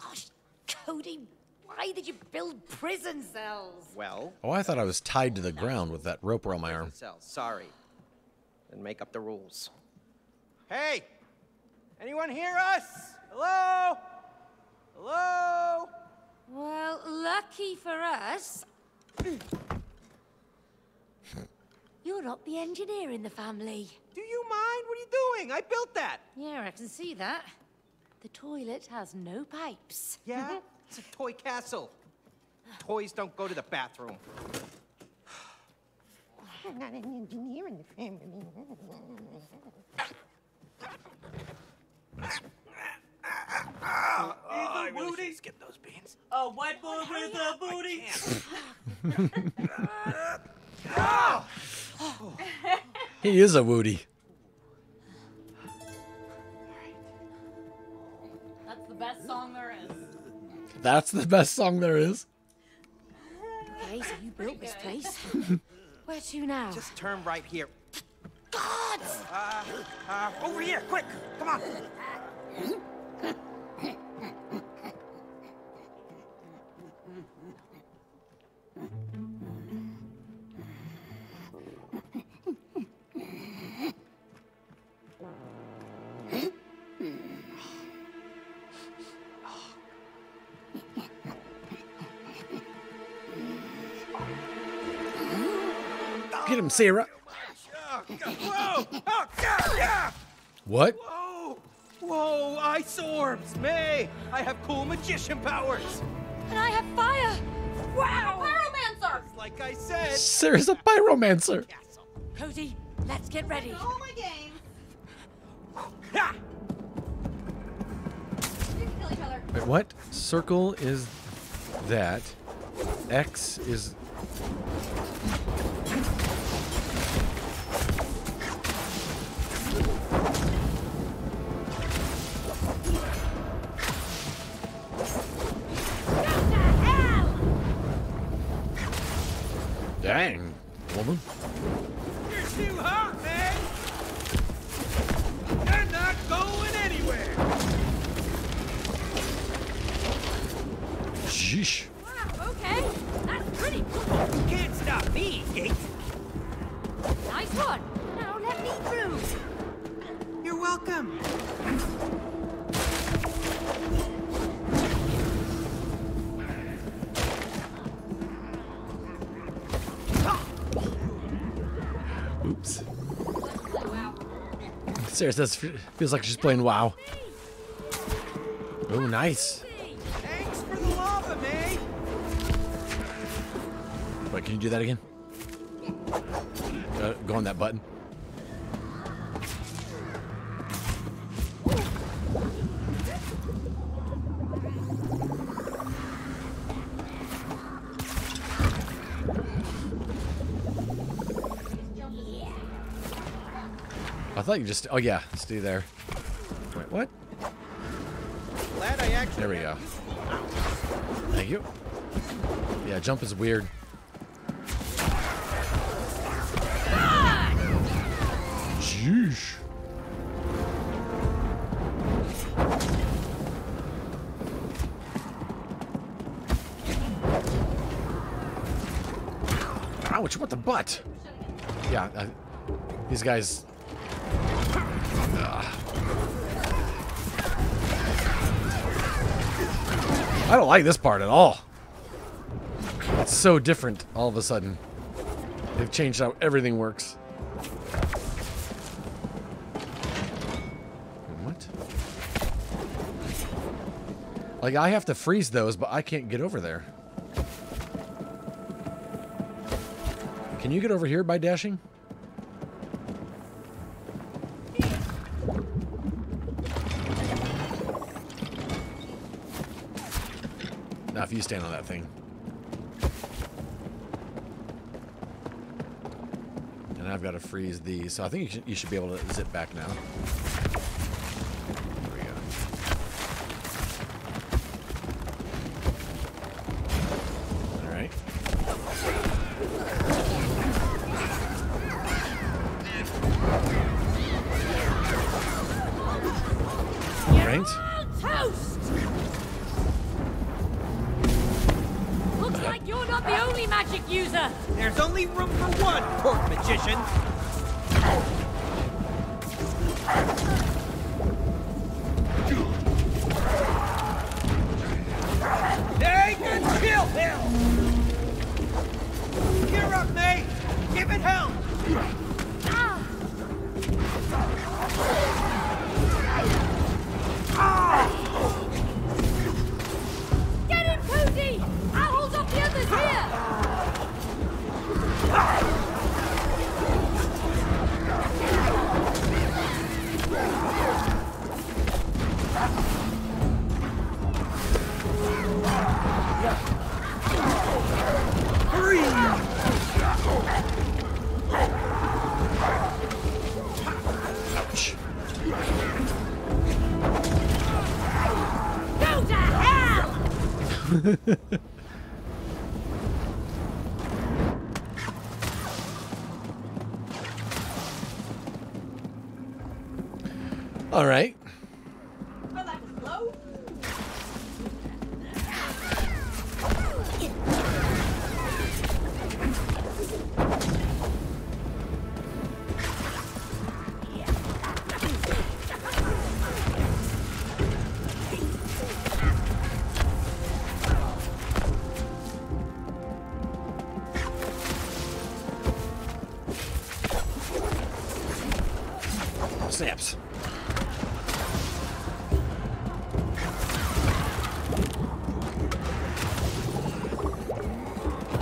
Gosh, Cody, why did you build prison cells? Well, Oh, I thought I was tied to the ground with that rope around my arm. cells. Sorry. Then make up the rules. Hey! Anyone hear us? Hello? Hello? Well, lucky for us. You're not the engineer in the family. Do you mind? What are you doing? I built that. Yeah, I can see that. The toilet has no pipes. Yeah? it's a toy castle. Toys don't go to the bathroom. I'm not an engineer in the family. Oh, I really should skip those beans. A white boy with a booty. He is a woody. That's the best song there is. That's the best song there is. Okay, so you built this place. Where to now? Just turn right here. God! Uh, uh, over here, quick! Come on! Get him, Sarah. Oh, God. Whoa! God! Yeah! What? Whoa! Whoa! Ice orbs! May! I have cool magician powers! And I have fire! Wow! Pyromancer! Like I said, Sarah's a pyromancer. Cody, let's get ready. Oh my game. Ha! You can kill each other. Wait, what? Circle is that. X is. Dang, woman. You're too hot, man! You're not going anywhere! Sheesh. Wow, okay. That's pretty cool. You can't stop me, Gate! Nice one. Now let me through. You're welcome! Sarah says feels like she's playing WoW. Oh, nice. Thanks for the lava, May! Wait, can you do that again? Uh, go on that button. Thought you just. Oh yeah, stay there. Wait, what? Glad I actually. There we go. Thank you. Yeah, jump is weird. Sheesh. Ouch, what the butt? Yeah, uh, these guys I don't like this part at all. It's so different all of a sudden. They've changed how everything works. What? Like, I have to freeze those, but I can't get over there. Can you get over here by dashing? If you stand on that thing. And I've got to freeze these. So I think you should be able to zip back now. Snaps.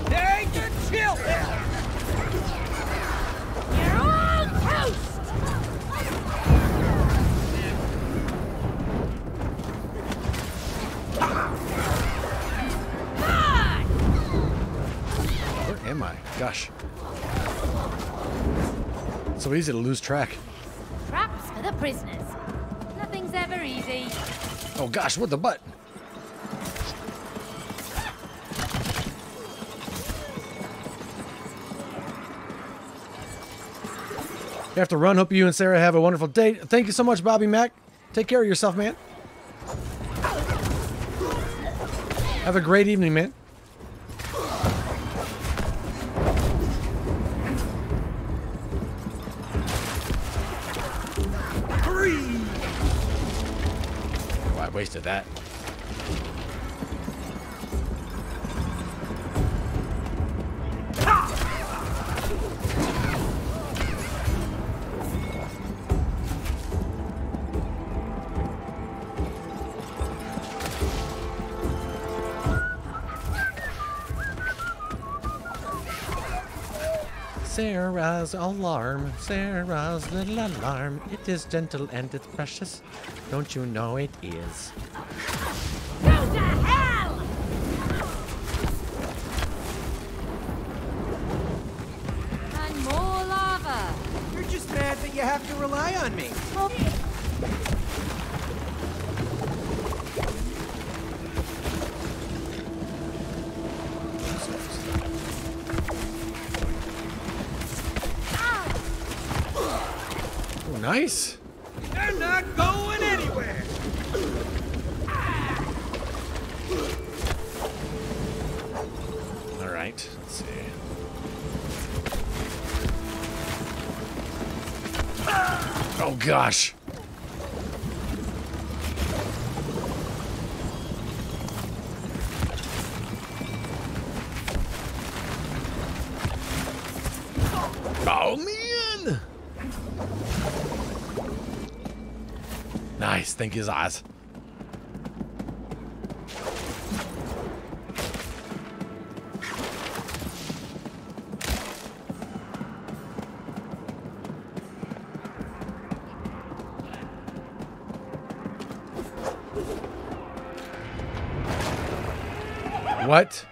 They can kill him! You're all toast! Where am I? Gosh. So easy to lose track. Prisoners. Nothing's ever easy. Oh gosh, what the butt? You have to run. Hope you and Sarah have a wonderful day. Thank you so much, Bobby Mac. Take care of yourself, man. Have a great evening, man. Sarah's alarm, Sarah's little alarm. It is gentle and it's precious. Don't you know it is? You, Zaz. What?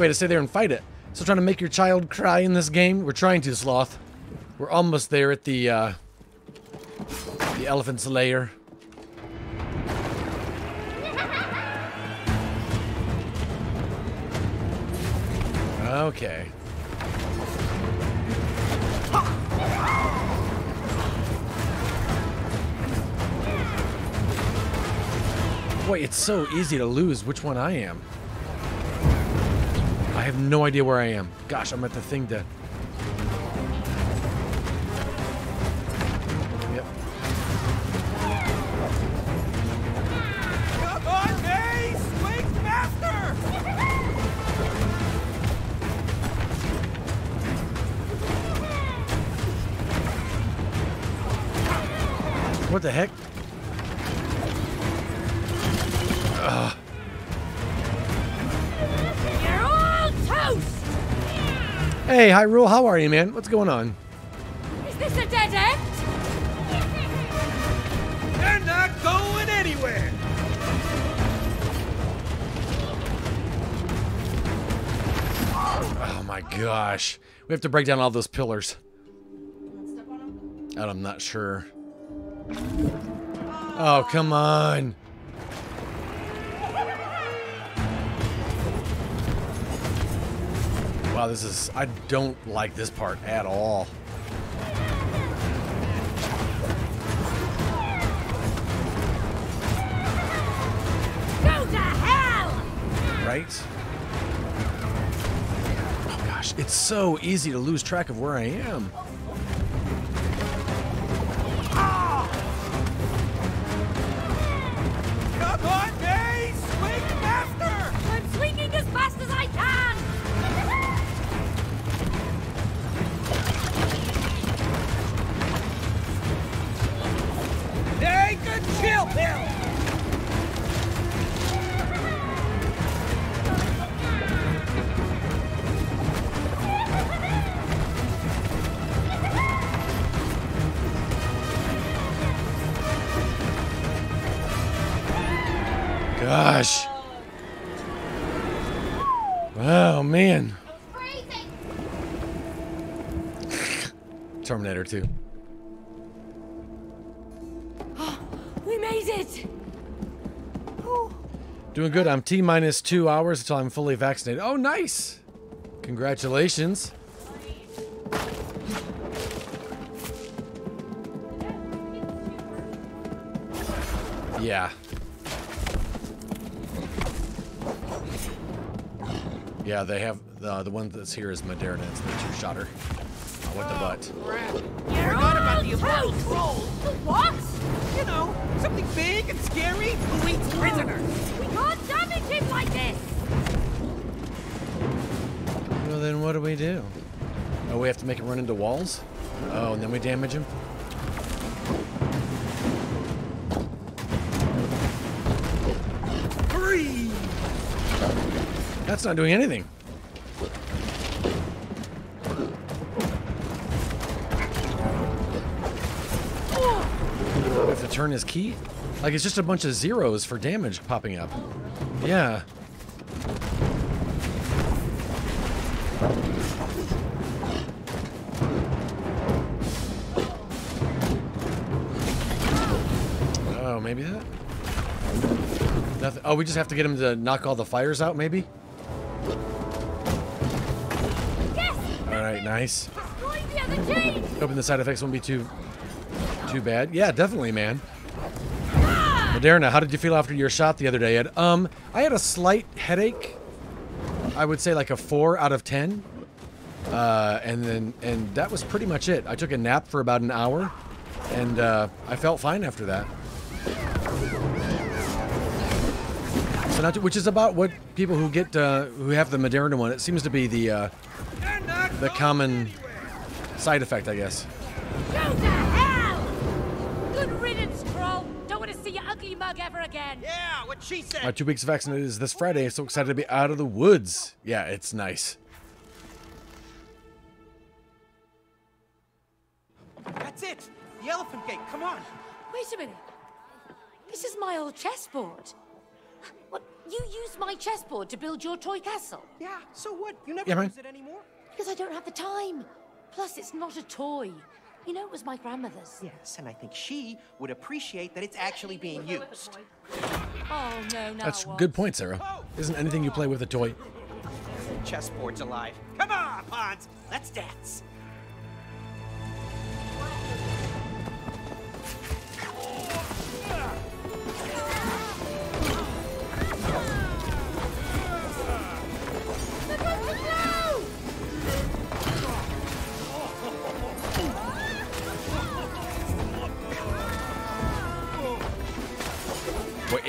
Way to stay there and fight it. Still trying to make your child cry in this game? We're trying to, Sloth. We're almost there at the, uh... The elephant's lair. Okay. Boy, it's so easy to lose which one I am. I have no idea where I am. Gosh, I'm at the thing to... Hyrule, how are you, man? What's going on? Is this a dead end? They're not going anywhere! Oh my gosh. We have to break down all those pillars. And I'm not sure. Oh, come on. Wow, this is... I don't like this part at all. Go to hell! Right? Oh gosh, it's so easy to lose track of where I am. Doing good. I'm T minus two hours until I'm fully vaccinated. Oh, nice. Congratulations. Yeah. Yeah, they have the the one that's here is Moderna. It's the two shotter. Oh, what the oh, butt? You're Forgot about the immortal troll! The what? You know, something big and scary who eats prisoners! We can't damage him like this! Well, then what do we do? Oh, we have to make him run into walls? Oh, and then we damage him? Freeze! That's not doing anything. Turn his key? Like it's just a bunch of zeros for damage popping up. Yeah. Oh, maybe that? Nothing. Oh, we just have to get him to knock all the fires out, maybe? Yes! All right, nice. The other! Hoping the side effects won't be too too bad. Yeah, definitely, man. Moderna, how did you feel after your shot the other day, Ed? Um, I had a slight headache. I would say like a four out of ten. Uh, and then and that was pretty much it. I took a nap for about an hour, and uh, I felt fine after that. So not to- which is about what people who get uh, who have the Moderna one. It seems to be the uh, the common side effect, I guess. See your ugly mug ever again. Yeah, what she said. My two weeks of vaccinated is this Friday. So excited to be out of the woods. Yeah, it's nice. That's it. The elephant gate. Come on. Wait a minute. This is my old chessboard. What? You used my chessboard to build your toy castle? Yeah. So what? You never Yeah, use it anymore? Because I don't have the time. Plus, it's not a toy. You know, it was my grandmother's. Yes, and I think she would appreciate that it's actually being used. Oh, no, no. That's a good point, Sarah. Isn't anything you play with a toy? Chessboard's alive. Come on, Pons. Let's dance.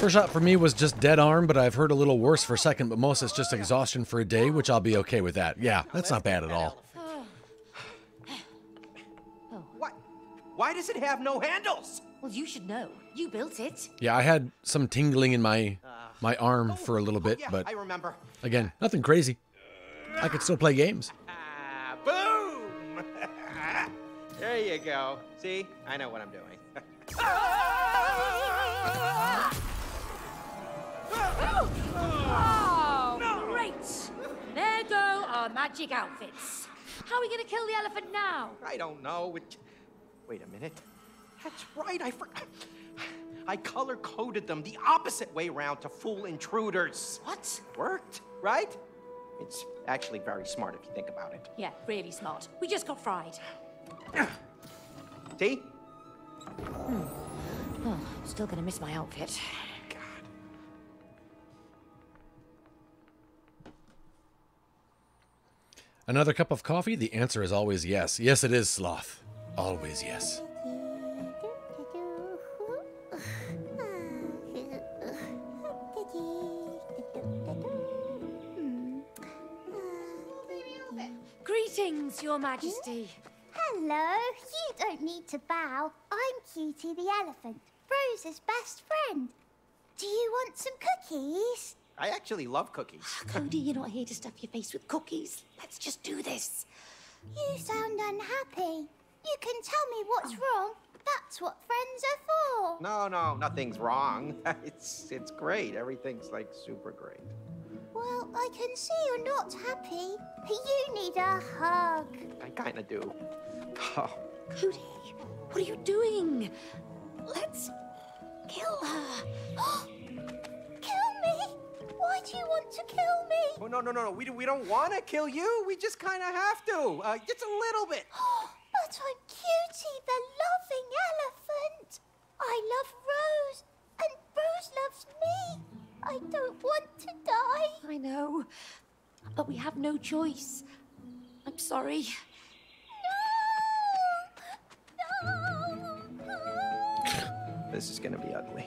First shot for me was just dead arm, but I've heard a little worse for second, but most it's just exhaustion for a day, which I'll be okay with that. Yeah, that's not bad at all. What? Why does it have no handles? Well, you should know. You built it. Yeah, I had some tingling in my my arm for a little bit, but I remember. again, nothing crazy. I could still play games. Ah, boom! there you go. See? I know what I'm doing. Oh, great! There go our magic outfits. How are we going to kill the elephant now? I don't know. It... Wait a minute. That's right. I for... I color coded them the opposite way around to fool intruders. What? Worked, right? It's actually very smart if you think about it. Yeah, really smart. We just got fried. See? Hmm. Oh, still going to miss my outfit. Another cup of coffee? The answer is always yes. Yes, it is, Sloth. Always yes. Greetings, Your Majesty. Hello, you don't need to bow. I'm Cutie the elephant, Rose's best friend. Do you want some cookies? I actually love cookies. Ah, Cody, you're not here to stuff your face with cookies. Let's just do this. You sound unhappy. You can tell me what's oh. wrong. That's what friends are for. No, no, nothing's wrong. It's it's great. Everything's like super great. Well, I can see you're not happy. You need a hug. I kind of do. Oh, Cody, what are you doing? Let's kill her. kill me? Why do you want to kill me? oh no, no, no, no. We, do- we don't want to kill you. We just kind of have to. Uh, just a little bit. But I'm Cutie the loving elephant. I love Rose, and Rose loves me. I don't want to die. I know, but we have no choice. I'm sorry. No! No! this is gonna be ugly.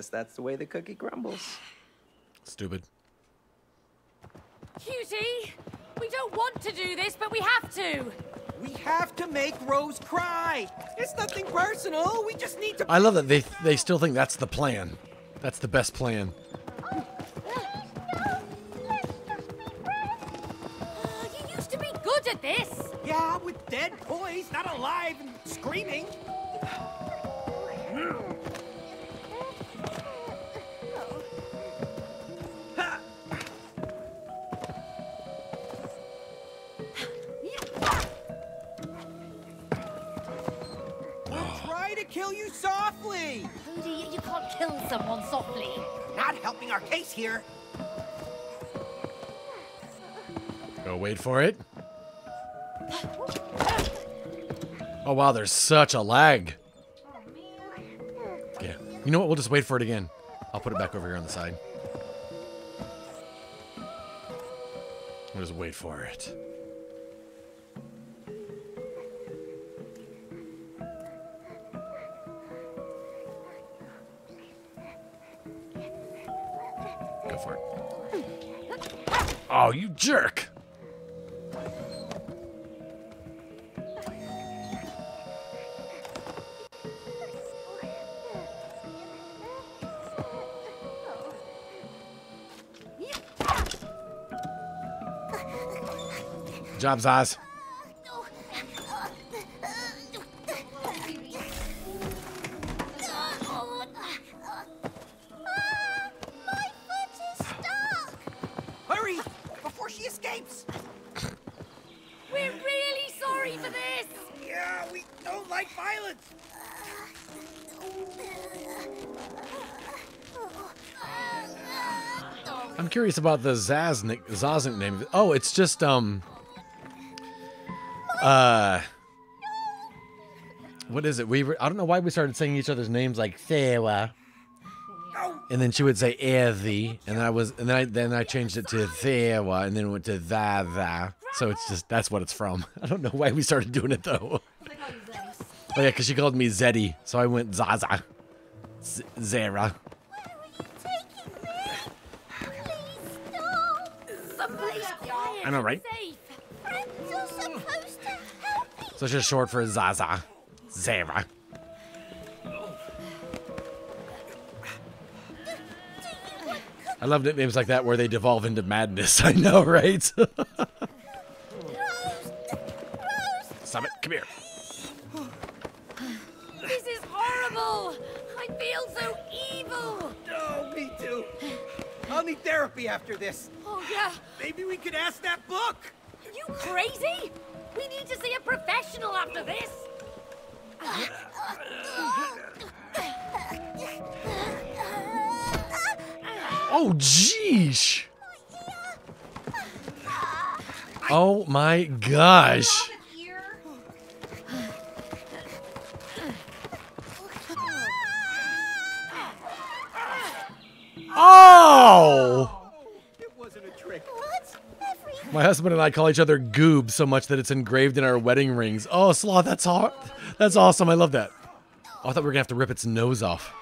Guess that's the way the cookie crumbles. Stupid. Cutie, we don't want to do this, but we have to. We have to make Rose cry. It's nothing personal. We just need to. I love that they they still think that's the plan. That's the best plan. Uh, you used to be good at this. Yeah, with dead toys, not alive and screaming. to kill you softly. Cody, you can't kill someone softly. Not helping our case here. Go wait for it. Oh wow, there's such a lag. Yeah. You know what? We'll just wait for it again. I'll put it back over here on the side. We'll just wait for it. Oh, you jerk! Job, Zaz. Curious about the Zaznik Zaznik name. Oh, it's just um. Uh. What is it? We were, I don't know why we started saying each other's names like Thewa. And then she would say Ethi, and then I was, and then I then I changed it to Thewa, and then it went to Tha Tha. So it's just that's what it's from. I don't know why we started doing it though. Oh yeah, because she called me Zeddy, so I went Zaza, Z- Zara. I know, right? Safe. Friends are supposed to help each So it's just short for Zaza, Zara. I love nicknames like that where they devolve into madness. I know, right? Summit. Come here. Need therapy after this. Oh yeah. Maybe we could ask that book. Are you crazy? We need to see a professional after this. Oh, jeesh. Oh my gosh. Oh! It wasn't a trick. My husband and I call each other Goob so much that it's engraved in our wedding rings. Oh, Sloth, that's aw- that's awesome. I love that. Oh, I thought we were gonna have to rip its nose off.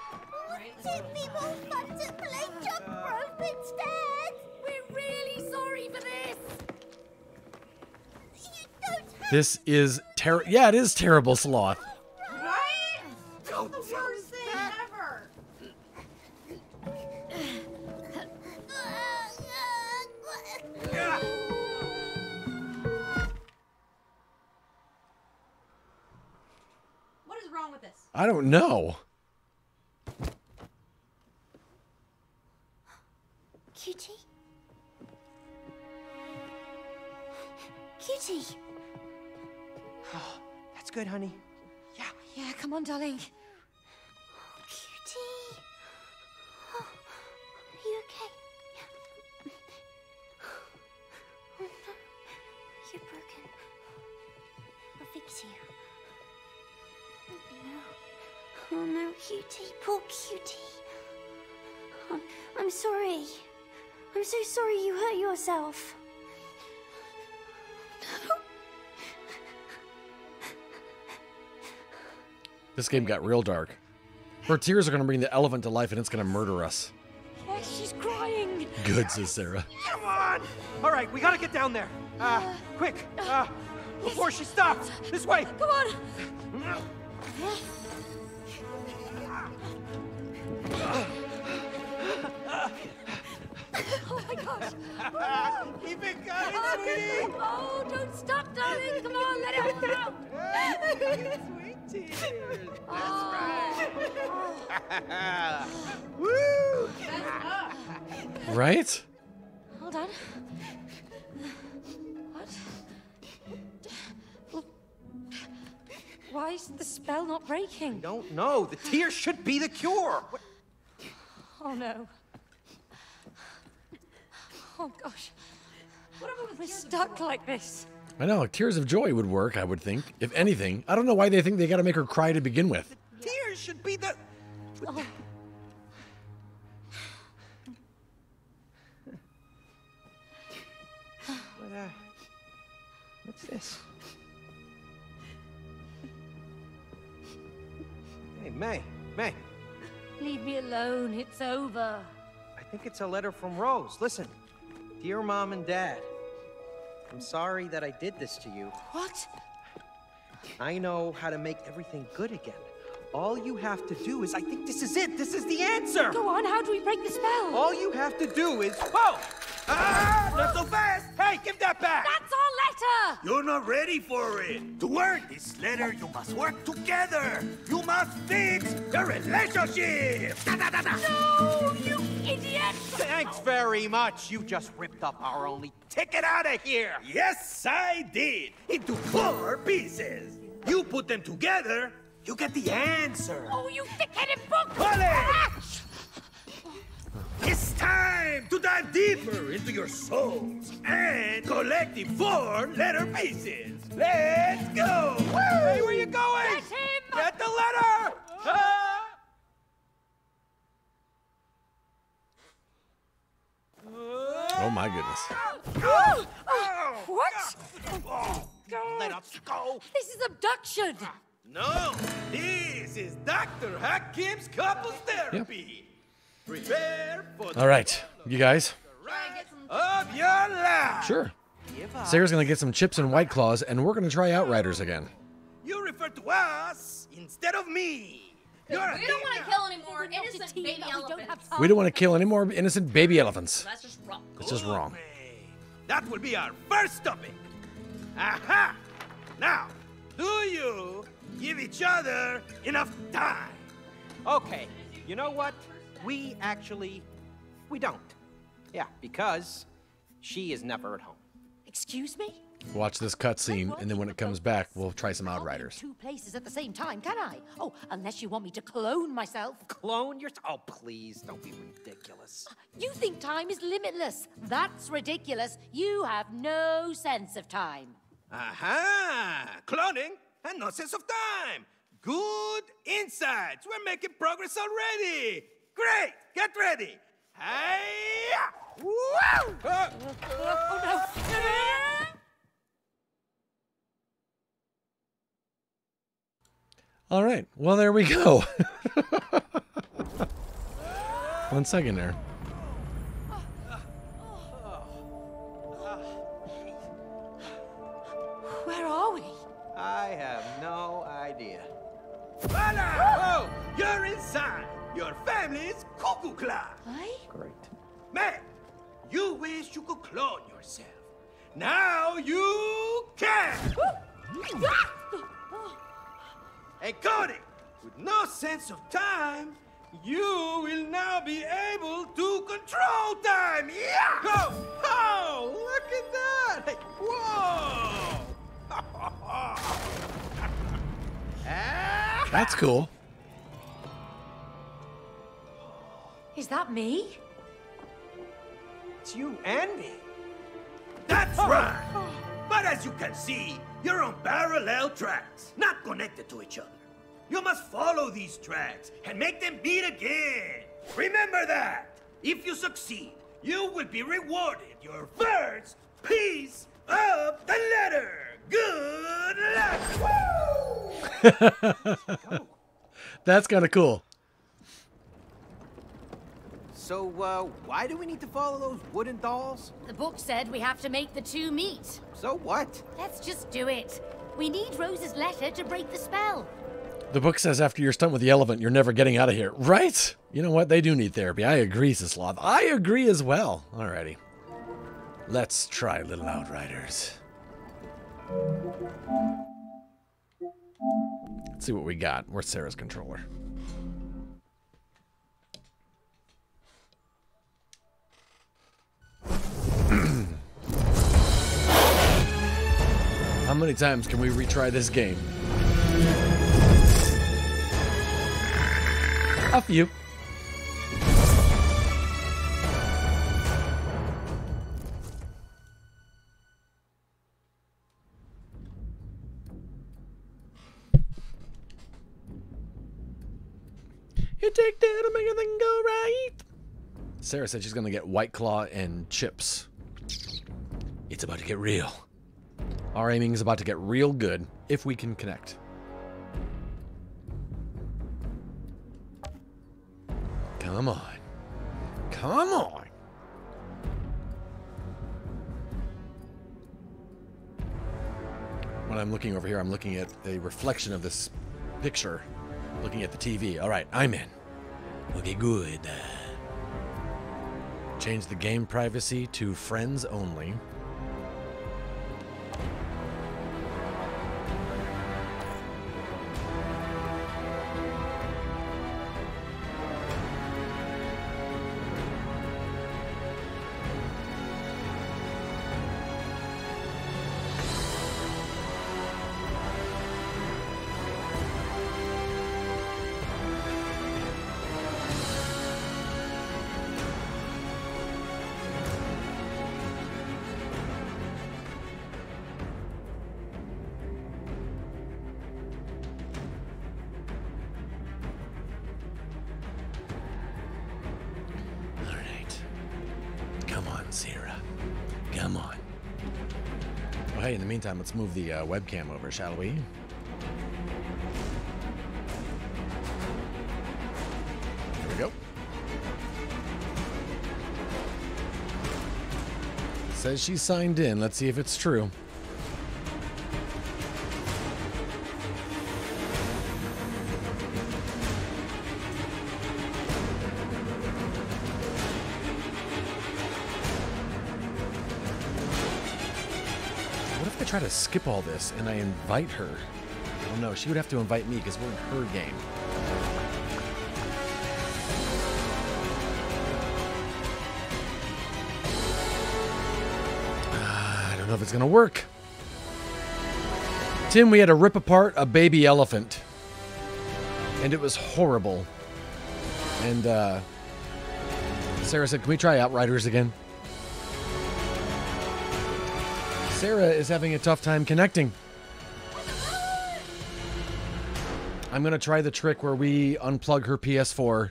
This is ter- Yeah, it is terrible, Sloth. Don't know. Cutie? Cutie? Oh, that's good, honey. Yeah. Yeah, come on, darling. Cutie, poor cutie. I'm, I'm sorry. I'm so sorry you hurt yourself. This game got real dark. Her tears are gonna bring the elephant to life and it's gonna murder us. Yes, she's crying. Good, says Sarah. Come on! All right, we gotta get down there. Uh, quick, uh, before she stops. This way. Come on. Oh my gosh. Keep it coming, Oh, sweetie. oh, don't stop, darling. Come on, let it all out. Sweet tears. That's oh. Right! Woo! Right? Hold on. What? Why is the spell not breaking? I don't know. The tears should be the cure. What- Oh no. Oh gosh. What about We're stuck like this. I know, tears of joy would work, I would think. If anything. I don't know why they think they gotta make her cry to begin with. Tears should be the. Oh. What, uh, what's this? Hey, May. May. Leave me alone. It's over. I think it's a letter from Rose. Listen. Dear Mom and Dad, I'm sorry that I did this to you. What? I know how to make everything good again. All you have to do is, I think this is it. This is the answer. Go on. How do we break the spell? All you have to do is, whoa! Ah, not so fast! Hey, give that back! That's our letter. You're not ready for it. To earn this letter, you must work together. You must fix the relationship. Da, da, da, da. No, you idiot. Thanks very much. You just ripped up our only ticket out of here. Yes, I did. Into four pieces. You put them together, you get the answer. Oh, you thick-headed book. Vale! It's time to dive deeper into your souls and collect the four letter pieces. Let's go! Hey, where are you going? Get him. Get the letter! Ah! Oh my goodness. Oh, Oh, what? Let us go. This is abduction. No, this is Dr. Hakim's couples therapy. Prepare for the All right, you guys. of your life. Sure. Sarah's gonna get some chips and white claws, and we're gonna try Outriders again. You refer to us instead of me. You're We don't want to kill any more innocent baby but we don't elephants. We don't want to kill any more innocent baby elephants. That's just wrong. It's just wrong. That will be our first topic. Aha! Now, do you give each other enough time? Okay, you know what? We actually, we don't. Yeah, because she is never at home. Excuse me? Watch this cutscene, and then when it comes back, we'll try some Can't be in Outriders. Two places at the same time, can I? Oh, unless you want me to clone myself. Clone yourself? Oh, please, don't be ridiculous. Uh, you think time is limitless. That's ridiculous. You have no sense of time. Aha! Cloning and no sense of time. Good insights. We're making progress already. Great. Get ready. Hey! Woo! Uh, Oh, no. All right. Well, there we go. One second there. I have no idea. Voila! Oh, you're inside. Your family's cuckoo clock. I? Great. Man, you wish you could clone yourself. Now you can. And Cody, with no sense of time, you will now be able to control time. Yeah! Oh, oh look at that! Whoa! That's cool. Is that me? It's you and me. That's oh. right. But as you can see, you're on parallel tracks, not connected to each other. You must follow these tracks and make them meet again. Remember that. If you succeed, you will be rewarded your first piece of the letter. Good luck. That's kind of cool. So, uh, why do we need to follow those wooden dolls? The book said we have to make the two meet. So what? Let's just do it. We need Rose's letter to break the spell. The book says after your stunt with the elephant, you're never getting out of here. Right? You know what? They do need therapy. I agree, Sislav. I agree as well. Alrighty. Let's try Little Outriders. Let's see what we got. Where's Sarah's controller? How many times can we retry this game? A few. To make everything go right. Sarah said she's gonna get White Claw and chips. It's about to get real. Our aiming is about to get real good if we can connect. Come on. Come on. When I'm looking over here, I'm looking at a reflection of this picture, looking at the TV. All right, I'm in. Okay, good. Uh, change the game privacy to friends only. Let's move the uh, webcam over, shall we? Here we go. Says she signed in. Let's see if it's true. Try to skip all this and I invite her? Oh no, she would have to invite me because we're in her game. Ah, I don't know if it's gonna work. Tim, we had to rip apart a baby elephant. And it was horrible. And uh Sarah said, Can we try Outriders again? Sarah is having a tough time connecting. I'm going to try the trick where we unplug her PS4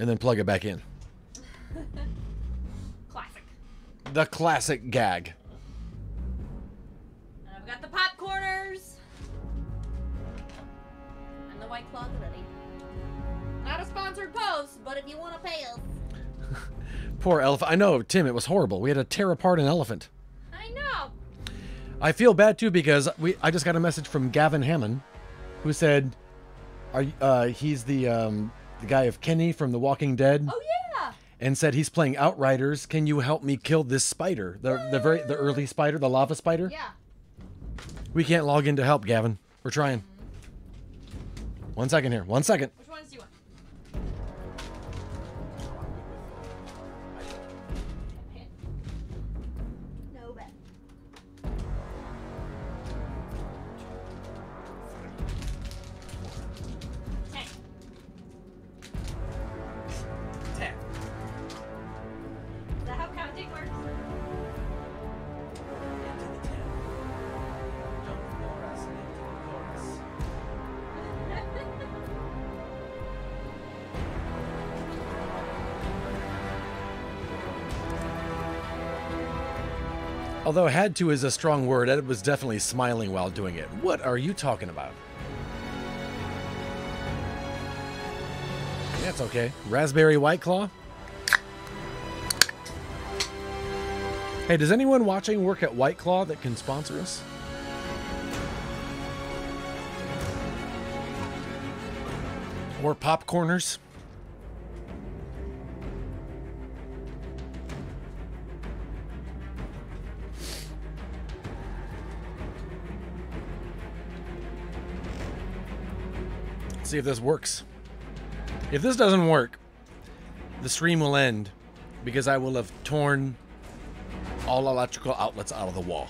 and then plug it back in. Classic. The classic gag. And I've got the popcorners. And the white cloth ready. Not a sponsored post, but if you want to pay us. Poor elephant. I know, Tim, it was horrible. We had to tear apart an elephant. I feel bad too because we I just got a message from Gavin Hammon who said are uh he's the um the guy of Kenny from The Walking Dead. Oh yeah. and said he's playing Outriders. Can you help me kill this spider? The the very the early spider, the lava spider? Yeah. We can't log in to help, Gavin. We're trying. One second here. One second. Although had to is a strong word, Ed was definitely smiling while doing it. What are you talking about? That's okay. Raspberry White Claw? Hey, does anyone watching work at White Claw that can sponsor us? Or popcorners? Let's see if this works. If this doesn't work, the stream will end because I will have torn all electrical outlets out of the wall.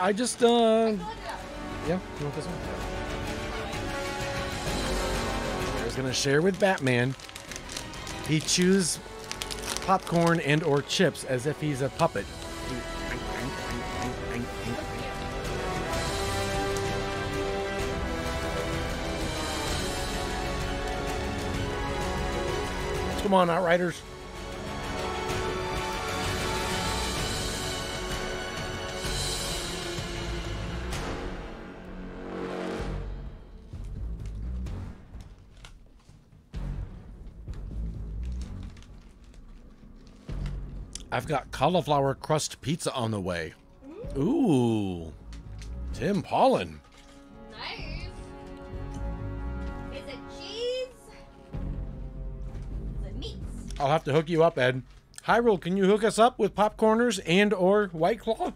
I just, uh... Yeah, you want this one? Sarah's gonna share with Batman. He chews popcorn and or chips as if he's a puppet. Come on, Outriders. I've got cauliflower crust pizza on the way. Ooh. Tim Pollen. Nice. Is it cheese? Is it meat? I'll have to hook you up, Ed. Hyrule, can you hook us up with popcorners and or White Claw?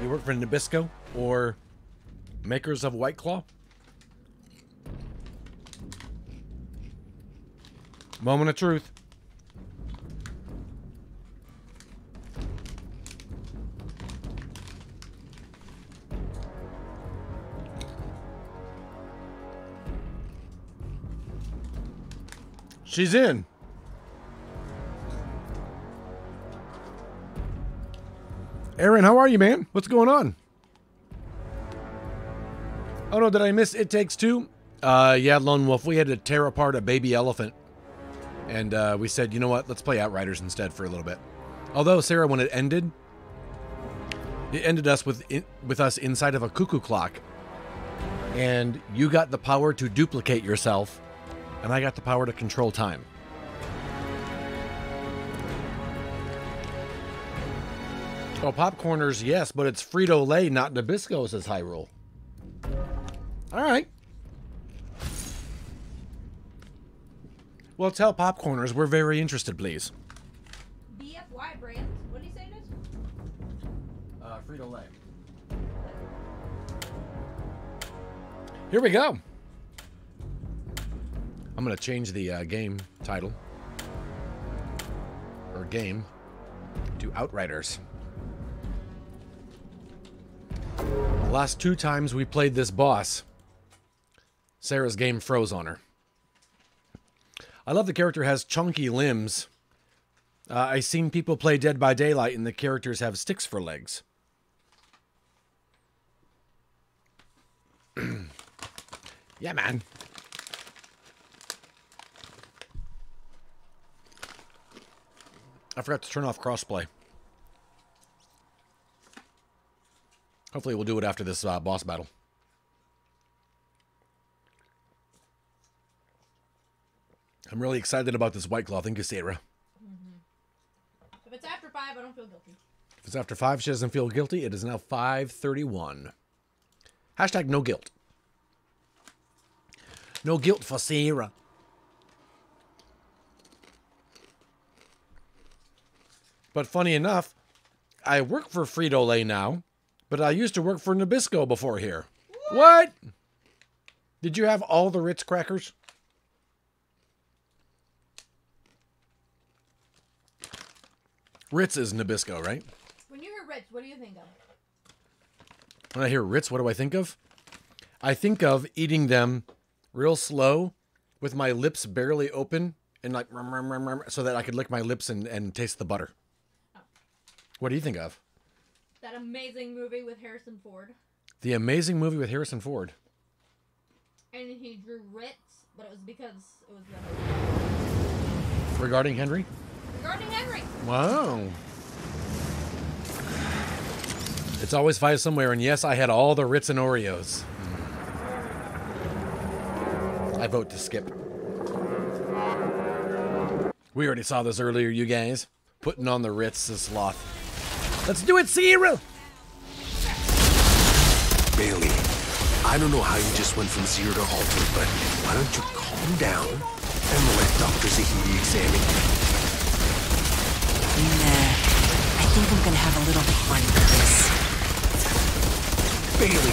You work for Nabisco or makers of White Claw? Moment of truth. She's in. Aaron, how are you, man? What's going on? Oh no, did I miss It Takes Two? Uh, yeah, Lone Wolf. We had to tear apart a baby elephant. And uh, we said, you know what? Let's play Outriders instead for a little bit. Although, Sarah, when it ended, it ended us with in, with us inside of a cuckoo clock. And you got the power to duplicate yourself, and I got the power to control time. Oh, popcorners, yes, but it's Frito Lay, not Nabisco, says Hyrule. All right. Well, tell popcorners we're very interested, please. BFY brand. What do you say it is? Uh, Frito Lay. Here we go. I'm going to change the uh, game title or game to Outriders. The last two times we played this boss, Sarah's game froze on her. I love the character has chunky limbs. Uh, I've seen people play Dead by Daylight and the characters have sticks for legs. yeah, man. I forgot to turn off crossplay. Hopefully we'll do it after this uh, boss battle. I'm really excited about this White Claw. Thank you, Sarah. Mm-hmm. If it's after five, I don't feel guilty. If it's after five, she doesn't feel guilty. It is now 531. Hashtag no guilt. No guilt for Sarah. But funny enough, I work for Frito Lay now, but I used to work for Nabisco before here. What? Did you have all the Ritz crackers? Ritz is Nabisco, right? When you hear Ritz, what do you think of? When I hear Ritz, what do I think of? I think of eating them real slow with my lips barely open and like rum, rum, rum, rum, so that I could lick my lips and, and taste the butter. Oh. What do you think of? That amazing movie with Harrison Ford. The amazing movie with Harrison Ford. And he drew Ritz, but it was because it was the Regarding Henry? Regarding Henry. Wow. It's always five somewhere, and yes, I had all the Ritz and Oreos. I vote to skip. We already saw this earlier, you guys. Putting on the Ritz is sloth. Let's do it, Sierra! Bailey, I don't know how you just went from zero to altered, but why don't you calm down and let Dr. Zahidi examine you? Nah, I think I'm gonna have a little fun with this. Bailey,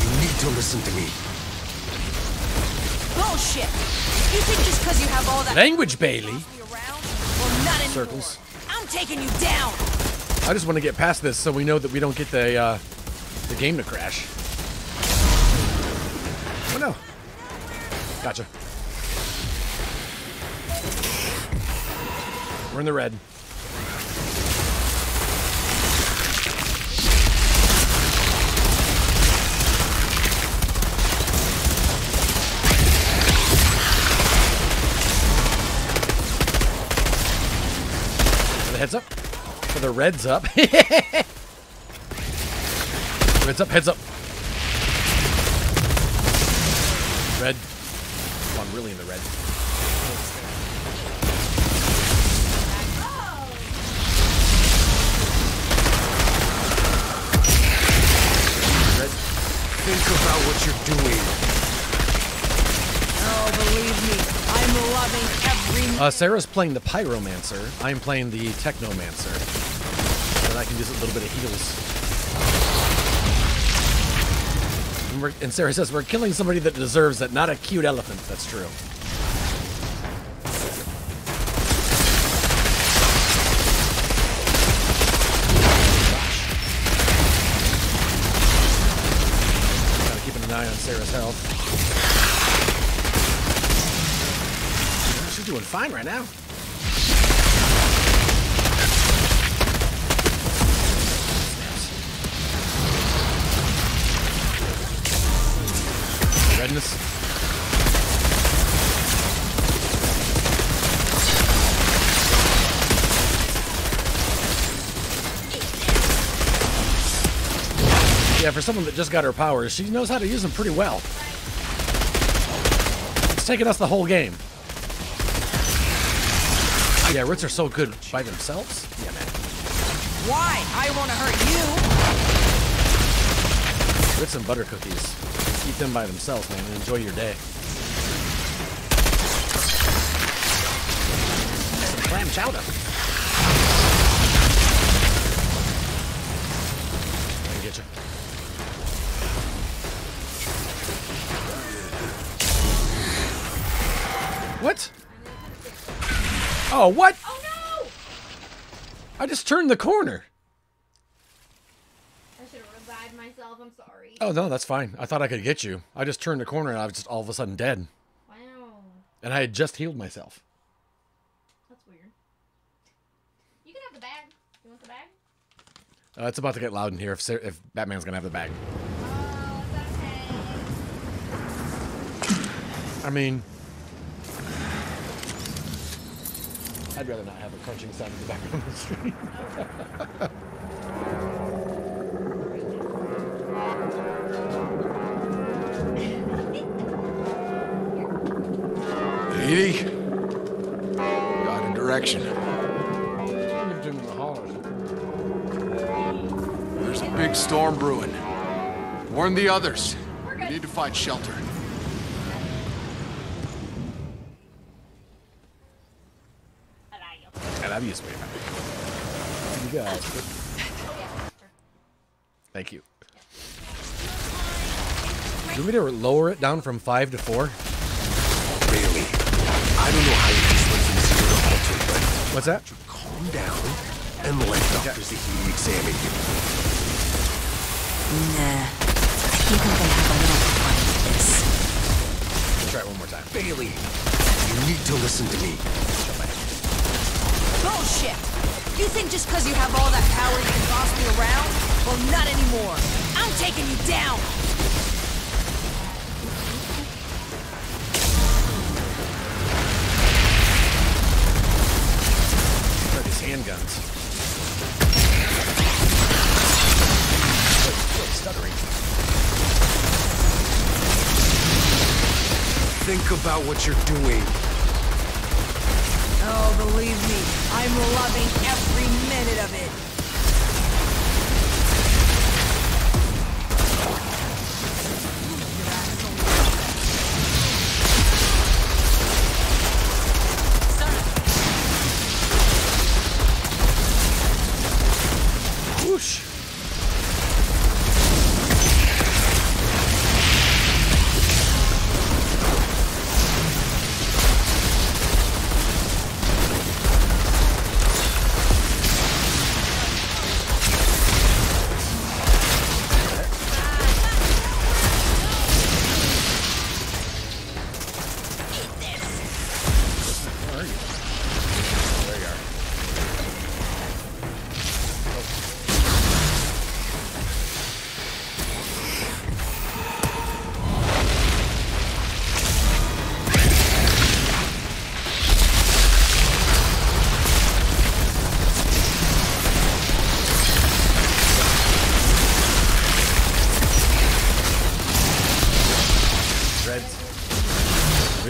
you need to listen to me. Bullshit! You think just because you have all that Language, Bailey. well, not anymore. Circles. I'm taking you down. I just want to get past this so we know that we don't get the uh, the game to crash. Oh no. Gotcha. We're in the red. Heads up. For the reds up. reds up, heads up. Red. On, really in the red. Red. Think about what you're doing. Oh, believe me, I'm loving. Uh, Sarah's playing the Pyromancer. I'm playing the Technomancer. And I can use a little bit of heals. And, and Sarah says, we're killing somebody that deserves it, not a cute elephant. That's true. Fine right now. Redness. Yeah, for someone that just got her powers, she knows how to use them pretty well. It's taken us the whole game. Yeah, Ritz are so good by themselves. Yeah, man. Why? I want to hurt you. Ritz and butter cookies. Eat them by themselves, man, and enjoy your day. Some clam chowder. I can get you. What? Oh, what? Oh no! I just turned the corner. I should have revived myself. I'm sorry. Oh no, that's fine. I thought I could get you. I just turned the corner and I was just all of a sudden dead. Wow. And I had just healed myself. That's weird. You can have the bag. You want the bag? Uh, it's about to get loud in here if if Batman's gonna have the bag. Oh, it's okay. I mean, I'd rather not have a crunching sound in the background of the stream. Edie, got a direction. There's a big storm brewing. Warn the others. We need to find shelter. I love you, sweetheart. You got. Thank you. Do you want me to lower it down from five to four? Bailey, I don't know how you just went from zero to altered, but What's that? calm down and let Dr. Zahidi examine you. Nah. I think I'm gonna have a little fun with this. Try it one more time. Bailey, you need to listen to me. Bullshit! You think just because you have all that power you can boss me around? Well, not anymore. I'm taking you down! Try these handguns. Wait, stuttering. Think about what you're doing. Believe me, I'm loving every minute of it.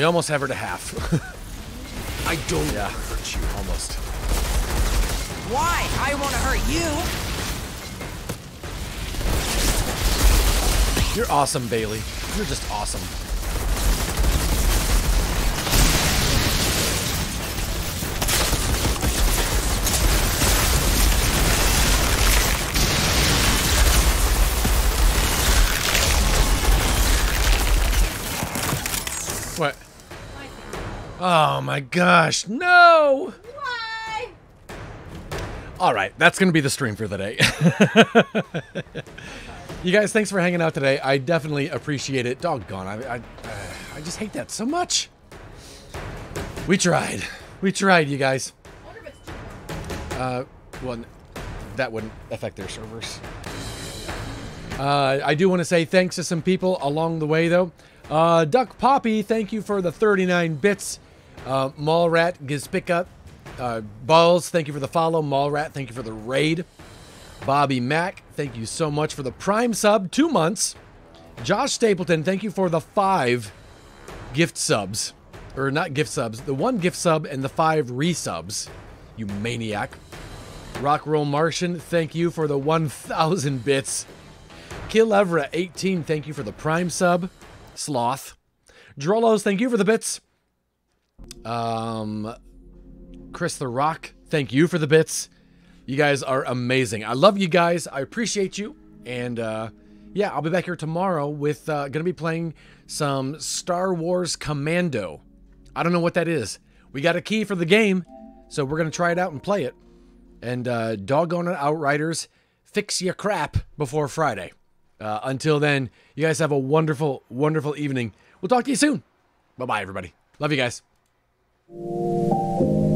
Almost have her to half. I don't yeah. hurt you. Almost. Why? I want to hurt you. You're awesome, Bailey. You're just awesome. Oh my gosh, no! Why? All right, that's going to be the stream for the day. you guys, thanks for hanging out today. I definitely appreciate it. Doggone, I, I, uh, I just hate that so much. We tried. We tried, you guys. Uh, well, that wouldn't affect their servers. Uh, I do want to say thanks to some people along the way, though. Uh, Duck Poppy, thank you for the 39 bits. Uh, Mallrat Gizpicka, uh, Balls, thank you for the follow. Mallrat, thank you for the raid. Bobby Mack, thank you so much for the Prime sub, two months. Josh Stapleton, thank you for the five gift subs. Or not gift subs, the one gift sub and the five resubs. You maniac. Rock Roll Martian, thank you for the 1,000 bits. Kill Evra 18, thank you for the Prime sub. Sloth. Drollos, thank you for the bits. Um, Chris the Rock, thank you for the bits. You guys are amazing. I love you guys. I appreciate you. And uh, yeah, I'll be back here tomorrow with uh, gonna be playing some Star Wars Commando. I don't know what that is. We got a key for the game, so we're gonna try it out and play it. And uh, doggone it, Outriders, fix your crap before Friday. Uh, until then, you guys have a wonderful, wonderful evening. We'll talk to you soon. Bye bye, everybody. Love you guys. you